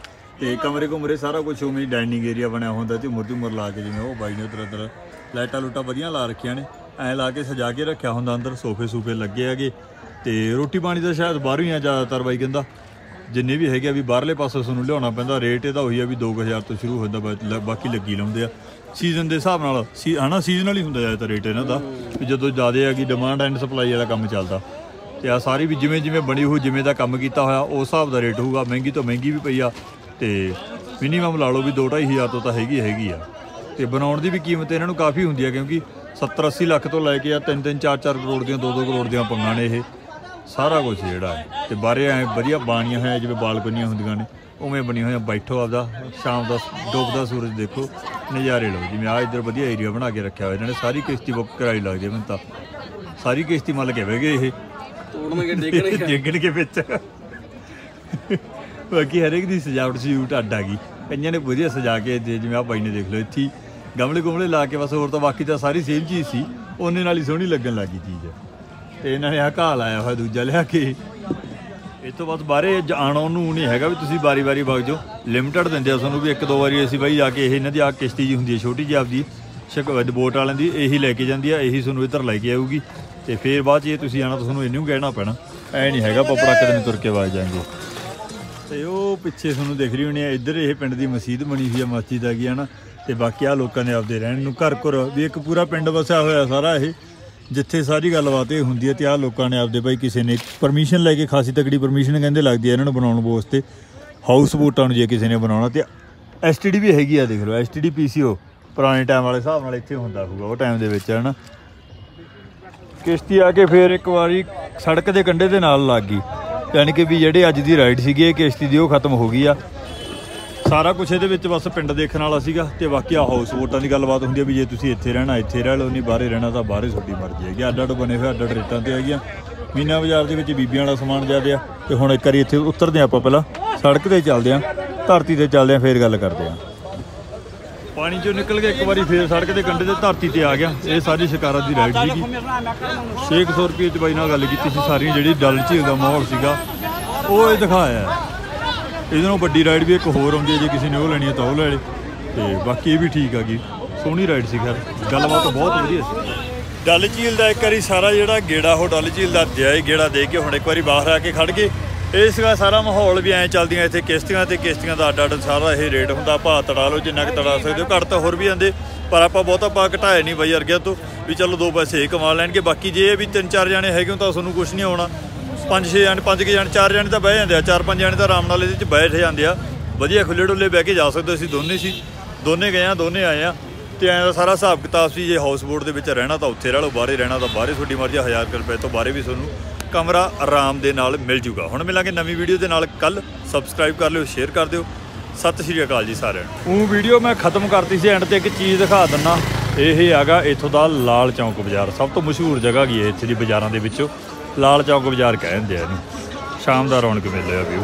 ਤੇ ਕਮਰੇ ਕੁਮਰੇ ਸਾਰਾ ਕੁਝ ਉਵੇਂ ਡਾਈਨਿੰਗ ਏਰੀਆ ਬਣਿਆ ਹੁੰਦਾ, ਝੂਮਰ ਝੁੰਮਰ ਲਾ ਕੇ ਜਿਵੇਂ ਉਹ ਬਾਈ ਨੇ ਉਧਰ ਉਧਰ ਲਾਈਟਾਂ ਲੂਟਾਂ ਵਧੀਆ ਲਾ ਰੱਖੀਆਂ ਨੇ, ਐਂ ਲਾ ਕੇ ਸਜਾ ਕੇ ਰੱਖਿਆ ਹੁੰਦਾ ਅੰਦਰ, ਸੋਫੇ ਸੂਫੇ ਲੱਗੇ ਹੈਗੇ ਤੇ ਰੋਟੀ ਪਾਣੀ ਤਾਂ ਸ਼ਾਇਦ ਬਾਹਰੋਂ ਹੀ ਆ ਜ਼ਿਆਦਾਤਰ ਬਾਈ ਕਹਿੰਦਾ। ਜਿੰਨੇ ਵੀ ਹੈਗੇ ਆ ਵੀ ਬਾਹਰਲੇ ਪਾਸੇ ਤੁਹਾਨੂੰ ਲਿਆਉਣਾ ਪੈਂਦਾ ਰੇਟ ਇਹਦਾ ਉਹੀ ਆ ਵੀ 2000 ਤੋਂ ਸ਼ੁਰੂ ਹੁੰਦਾ ਬਾ- ਲ- ਬਾਕੀ ਲੱਗੀ ਲਾਉਂਦੇ ਆ। ਸੀਜ਼ਨ ਦੇ ਹਿਸਾਬ ਨਾਲ, ਸੀ, ਹਨਾ ਸੀਜ਼ਨਲ ਹੀ ਹੁੰਦਾ ਜ਼ਿਆਦਾਤਰ ਰੇਟ ਇਹਨਾਂ ਦਾ, ਵੀ ਜਦੋਂ ਜ਼ਿਆਦਾ ਆ ਹੈਗੀ ਡਿਮਾਂਡ ਐਂਡ ਸਪਲਾਈ ਵਾਲਾ ਕੰਮ ਚੱਲਦਾ। ਤੇ ਆ ਸਾਰੀ ਵੀ ਜਿਵੇਂ ਜਿਵੇਂ ਬਣੀ ਹੋਈ ਜਿਵੇਂ ਦਾ ਕੰਮ ਕੀਤਾ ਹੋਇਆ, ਉਸ ਹਿਸਾਬ ਦਾ ਰੇਟ ਹੋਊਗਾ, ਮਹਿੰਗੀ ਤੋਂ ਮਹਿੰਗੀ ਵੀ ਪਈ ਆ। ਤੇ ਮਿਨੀਮਮ ਲਾ ਲਓ ਵੀ 2-2500 ਤੋਂ ਤਾਂ ਹੈਗੀ ਹੈਗੀ ਆ। ਤੇ ਬਣਾਉਣ ਦੀ ਵੀ ਕੀਮਤ ਇਹਨਾਂ ਨੂੰ ਕਾਫੀ ਹੁੰਦੀ ਆ ਕਿਉਂਕਿ 70-80 ਲੱਖ ਤੋਂ ਲੈ ਕੇ ਆ 3-3 4-4 ਕਰੋੜ ਦੀਆਂ 2-2 ਕਰੋੜ ਦੀਆਂ ਪੰਗਾਂ ਨੇ ਇਹ। ਸਾਰਾ ਕੁਝ ਜਿਹੜਾ ਹੈ। ਤੇ ਬਾਰੇ ਐ ਵਧੀਆ ਬਾਣੀਆਂ ਹੋਈਆਂ ਜਿਵੇਂ ਬਾਲਕਨੀਆਂ ਹੁੰਦੀਆਂ ਨੇ ਉਵੇਂ ਬਣੀਆਂ ਹੋਈਆਂ। ਬੈਠੋ ਆਪਦਾ ਸ਼ਾਮ ਦਾ ਡੁੱਬਦਾ ਸੂਰਜ ਦੇਖੋ ਨਜ਼ਾਰੇ ਲਓ। ਜਿਵੇਂ ਆ ਇੱਧਰ ਵਧੀਆ ਏਰੀਆ ਬਣਾ ਕੇ ਰੱਖਿਆ ਹੋਇਆ ਇਹਨਾਂ ਨੇ ਸਾਰੀ ਕਿਸ਼ਤੀ ਬੁੱਕ ਕਰਾਈ ਲੱਗਦੀ ਹੈ ਮੈਨੂੰ ਤਾਂ। ਸਾਰੀ ਕਿਸ਼ਤੀ ਮੰਨ ਕੇ ਬਹਿ ਗਏ ਇਹ। ਤੋੜਨਗੇ ਡੇਗਣਗੇ। ਡਿੱਗਣ ਕੇ ਵਿੱਚ। ਬਾਕੀ ਹਰੇਕ ਦੀ ਸਜਾਵਟ ਸਜੂਟ ਅੱਡ ਆ ਗਈ। ਕਈਆਂ ਨੇ ਵਧੀਆ ਸਜਾ ਕੇ ਜਿਵੇਂ ਆ ਬਾਈ ਨੇ ਦੇਖ ਲਓ ਇੱਥੇ ਗਮਲੇ ਗੁਮਲੇ ਲਾ ਕੇ ਬਸ ਹੋਰ ਤਾਂ ਬਾਕੀ ਤਾਂ ਸਾਰੀ ਸੇਮ ਚੀਜ਼ ਸੀ। ਉਹਨੇ ਨਾਲ ਹੀ ਸੋਹਣੀ ਲੱਗਣ ਲੱਗੀ ਚੀਜ਼। ਤੇ ਇਹਨਾਂ ਨੇ ਆ ਘਾਹ ਲਾਇਆ ਹੋਇਆ ਦੂਜਾ ਲਿਆ ਕੇ। ਇਹ ਤੋਂ ਬਾਅਦ ਬਾਹਰੇ ਜਾਣੋਂ ਨੂੰ ਨਹੀਂ ਹੈਗਾ ਵੀ ਤੁਸੀਂ ਵਾਰੀ-ਵਾਰੀ ਵਗ ਜਾਓ। ਲਿਮਟਡ ਦਿੰਦੇ ਆ ਤੁਹਾਨੂੰ ਵੀ ਇੱਕ ਦੋ ਵਾਰੀ ਅਸੀਂ ਬਾਈ ਜਾ ਕੇ ਇਹ ਇਹਨਾਂ ਦੀ ਆ ਕਿਸ਼ਤੀ ਜੀ ਹੁੰਦੀ ਹੈ, ਛੋਟੀ ਜਿਹੀ ਆਪਦੀ ਸ਼ਕਵਦ ਬੋਟ ਵਾਲਿਆਂ ਦੀ, ਇਹੀ ਲੈ ਕੇ ਜਾਂਦੀ ਆ, ਇਹੀ ਤੁਹਾਨੂੰ ਇੱਧਰ ਲੈ ਕੇ ਆਊਗੀ। ਤੇ ਫੇਰ ਬਾਅਦ 'ਚ ਜੇ ਤੁਸੀਂ ਆਣਾ ਤਾਂ ਤੁਹਾਨੂੰ ਇਹਨੂੰ ਕਹਿਣਾ ਪੈਣਾ। ਐ ਨਹੀਂ ਹੈਗਾ ਪਪੜਾ ਕਿਤੇ ਤੁਰ ਕੇ ਵਗ ਜਾਾਂਗੇ ਤੇ ਉਹ ਪਿੱਛੇ ਤੁਹਾਨੂੰ ਦਿਖ ਰਹੀ ਹੋਣੀ ਆ, ਇੱਧਰ ਇਹ ਪਿੰਡ ਦੀ ਮਸਜਿਦ ਬਣੀ ਹੋਈ ਆ, ਮਸਜਿਦ ਹੈਗੀ ਹੈ ਨਾ, ਤੇ ਬਾਕੀ ਆ ਲੋਕਾਂ ਨੇ ਆਪਦੇ ਰਹਿਣ ਨੂੰ, ਘਰ ਘਰ, ਵੀ ਇੱਕ ਪੂਰਾ ਪਿੰਡ ਵਸਿਆ ਹੋਇਆ ਸਾਰਾ ਇਹ, ਜਿੱਥੇ ਸਾਰੀ ਗੱਲਬਾਤ ਇਹ ਹੁੰਦੀ ਹੈ ਤੇ ਆ ਲੋਕਾਂ ਨੇ ਆਪਦੇ ਭਾਈ ਕਿਸੇ ਨੇ ਪਰਮਿਸ਼ਨ ਲੈ ਕੇ ਖਾਸੀ ਤਕੜੀ ਪਰਮਿਸ਼ਨ ਕਹਿੰਦੇ ਲੱਗਦੀ ਹੈ ਇਹਨਾਂ ਨੂੰ ਬਣਾਉਣ ਵਾਸਤੇ ਹਾਊਸ ਬੋਟਾਂ ਨੂੰ ਜੇ ਕਿਸੇ ਨੇ ਬਣਾਉਣਾ ਤੇ ਐਸਟੀਡੀ ਵੀ ਹੈਗੀ ਆ ਦੇਖ ਲਓ ਐਸਟੀਡੀ ਪੀਸੀਓ ਪੁਰਾਣੇ ਟਾਈਮ ਵਾਲੇ ਹਿਸਾਬ ਨਾਲ ਇੱਥੇ ਹੁੰਦਾ ਹੋਊਗਾ ਉਹ ਟਾਈਮ ਦੇ ਵਿੱਚ ਹਨਾ ਕਿਸ਼ਤੀ ਆ ਕੇ ਫੇਰ ਇੱਕ ਵਾਰੀ ਸੜਕ ਦੇ ਕੰਢੇ ਦੇ ਨਾਲ ਲੱਗ ਗਈ। ਯਾਨੀ ਕਿ ਵੀ ਜਿਹੜੇ ਅੱਜ ਦੀ ਰਾਈਡ ਸੀਗੀ, ਇਹ ਕਿਸ਼ਤੀ ਦੀ ਉਹ ਖਤਮ ਹੋ ਗਈ ਆ। ਸਾਰਾ ਕੁਝ ਇਹਦੇ ਵਿੱਚ ਬਸ ਪਿੰਡ ਦੇਖਣ ਵਾਲਾ ਸੀਗਾ ਤੇ ਬਾਕੀ ਆ ਹਾਊਸ ਬੋਟਾਂ ਦੀ ਗੱਲਬਾਤ ਹੁੰਦੀ ਹੈ ਵੀ ਜੇ ਤੁਸੀਂ ਇੱਥੇ ਰਹਿਣਾ, ਇੱਥੇ ਰਹਿ ਲਓ, ਨਹੀਂ ਬਾਹਰੇ ਰਹਿਣਾ ਤਾਂ ਬਾਹਰੇ ਤੁਹਾਡੀ ਮਰਜ਼ੀ ਹੈਗੀ ਅੱਡ ਅੱਡ ਬਣੇ ਹੋਏ ਅੱਡ ਅੱਡ ਰੇਟਾਂ ਤੇ ਹੈਗੀਆਂ। ਮੀਨਾ ਬਾਜ਼ਾਰ ਦੇ ਵਿੱਚ ਬੀਬੀਆਂ ਵਾਲਾ ਸਮਾਨ ਜ਼ਿਆਦਾ ਆ ਤੇ ਹੁਣ ਇੱਕ ਵਾਰੀ ਇੱਥੇ ਉਤਰਦੇ ਹਾਂ ਆਪਾਂ ਪਹਿਲਾਂ। ਸੜਕ ਤੇ ਚੱਲਦੇ ਆਂ ਧਰਤੀ ਤੇ ਚੱਲਦੇ ਆਂ ਫੇਰ ਗੱਲ ਕਰਦੇ ਆਂ ਪਾਣੀ ਚੋਂ ਨਿਕਲ ਕੇ ਇੱਕ ਵਾਰੀ ਫੇਰ ਸੜਕ ਦੇ ਕੰਢੇ ਤੇ ਧਰਤੀ ਤੇ ਆ ਗਿਆ। ਇਹ ਸਾਰੀ ਸ਼ਿਕਾਰਾ ਦੀ ਰਾਈਡ ਸੀਗੀ। 600 ਰੁਪਏ ਚ ਬਾਈ ਨਾਲ ਗੱਲ ਕੀਤੀ ਸੀ ਸਾਰੀ, ਜਿਹੜੀ ਡਲ ਝੀਲ ਦਾ ਮਾਹੌਲ ਸੀਗਾ, ਉਹ ਇਹ ਦਿਖਾਇਆ। ਇਹਦੇ ਨਾਲੋਂ ਵੱਡੀ ਰਾਈਡ ਵੀ ਇੱਕ ਹੋਰ ਆਉਂਦੀ ਹੈ, ਜੇ ਕਿਸੇ ਨੇ ਉਹ ਲੈਣੀ ਹੈ ਤਾਂ ਉਹ ਲੈ ਲੇ। ਤੇ ਬਾਕੀ ਇਹ ਵੀ ਠੀਕ ਆ ਗਈ ਸੋਹਣੀ ਰਾਈਡ ਸੀ ਖੈਰ। ਗੱਲਬਾਤ ਬਹੁਤ ਵਧੀਆ ਸੀ। ਡਲ ਝੀਲ ਦਾ ਇੱਕ ਵਾਰੀ ਸਾਰਾ ਜਿਹੜਾ ਗੇੜਾ, ਉਹ ਡਲ ਝੀਲ ਦਾ ਦਿਆ ਹੀ ਗੇੜਾ ਦੇ ਕੇ ਹੁਣ ਇੱਕ ਵਾਰੀ ਬਾਹਰ ਆ ਕੇ ਖੜ ਗਏ। ਇਸ ਦਾ ਸਾਰਾ ਮਾਹੌਲ ਵੀ ਐਂ ਚੱਲਦੀਆਂ ਇੱਥੇ ਕਿਸ਼ਤੀਆਂ ਤੇ ਕਿਸ਼ਤੀਆਂ ਦਾ ਅੱਡ ਅੱਡ ਸਾਰਾ ਇਹ ਰੇਟ ਹੁੰਦਾ, ਭਾਅ ਤੜਾ ਲਓ, ਜਿੰਨਾ ਕਿ ਤੜਾ ਸਕਦੇ ਹੋ, ਘੱਟ ਤਾਂ ਹੋਰ ਵੀ ਜਾਂਦੇ, ਪਰ ਆਪਾਂ ਬਹੁਤਾ ਪਾ ਘਟਾਇਆ ਨਹੀਂ ਬਈ ਅਰਗਿਆ ਤੋਂ, ਵੀ ਚਲੋ ਦੋ ਪੈਸੇ ਇਹ ਕਮਾ ਲੈਣਗੇ, ਬਾਕੀ ਜੇ ਵੀ ਤਿੰਨ ਚਾਰ ਜਾਣੇ ਹੈਗੇ ਹੋ ਤਾਂ ਤੁਹਾਨੂੰ ਕੁਝ ਨਹੀਂ ਆਉਣਾ। ਪੰਜ ਛੇ ਜਾਣੇ, ਪੰਜ ਕੇ ਜਾਣੇ, ਚਾਰ ਜਾਣੇ ਤਾਂ ਬਹਿ ਜਾਂਦੇ ਆ, ਚਾਰ ਪੰਜ ਜਾਣੇ ਤਾਂ ਆਰਾਮ ਨਾਲ ਇਹਦੇ ਵਿੱਚ ਬੈਠ ਜਾਂਦੇ ਆ। ਵਧੀਆ ਖੁੱਲੇ ਡੁੱਲੇ ਬਹਿ ਕੇ ਜਾ ਸਕਦੇ ਅਸੀਂ ਦੋਨੇ ਸੀ। ਦੋਨੇ ਗਏ ਆ, ਦੋਨੇ ਆਏ ਆ, ਤੇ ਐਂ ਦਾ ਸਾਰਾ ਹਿਸਾਬ ਕਿਤਾਬ ਸੀ, ਜੇ ਹਾਊਸ ਬੋਟ ਦੇ ਵਿੱਚ ਰਹਿਣਾ ਤਾਂ ਉੱਥੇ ਰਹਿ ਲਓ, ਬਾਹਰੇ ਰਹਿਣਾ ਤਾਂ ਬਾਹਰੇ, ਤੁਹਾਡੀ ਮਰਜ਼ੀ 1000 ਰੁਪਏ ਤੋਂ ਬਾਹਰੇ ਵੀ ਤੁਹਾਨੂੰ ਕਮਰਾ ਆਰਾਮ ਦੇ ਨਾਲ ਮਿਲ ਜੂਗਾ। ਹੁਣ ਮਿਲਾਂਗੇ ਨਵੀਂ ਵੀਡੀਓ ਦੇ ਨਾਲ। ਕੱਲ ਸਬਸਕ੍ਰਾਈਬ ਕਰ ਲਿਓ ਸ਼ੇਅਰ ਕਰ ਦਿਓ। ਸਤਿ ਸ਼੍ਰੀ ਅਕਾਲ ਜੀ ਸਾਰਿਆਂ ਨੂੰ। ਉਹ ਵੀਡੀਓ ਮੈਂ ਖਤਮ ਕਰਤੀ ਸੀ ਐਂਡ ਤੇ ਇੱਕ ਚੀਜ਼ ਦਿਖਾ ਦਿੰਨਾ। ਇਹ ਹੈਗਾ ਇੱਥੋਂ ਦਾ ਲਾਲ ਚੌਂਕ ਬਾਜ਼ਾਰ। ਸਭ ਤੋਂ ਮਸ਼ਹੂਰ ਜਗ੍ਹਾ ਕੀ ਹੈ ਇੱਥੇ ਦੀ ਬਾਜ਼ਾਰਾਂ ਦੇ ਵਿੱਚੋਂ? ਲਾਲ ਚੌਂਕ ਬਾਜ਼ਾਰ ਕਹਿੰਦੇ ਆ ਇਹਨੂੰ। ਸ਼ਾਮ ਦਾ ਰੌਣਕ ਮੇਲਾ ਆ ਵੀਊ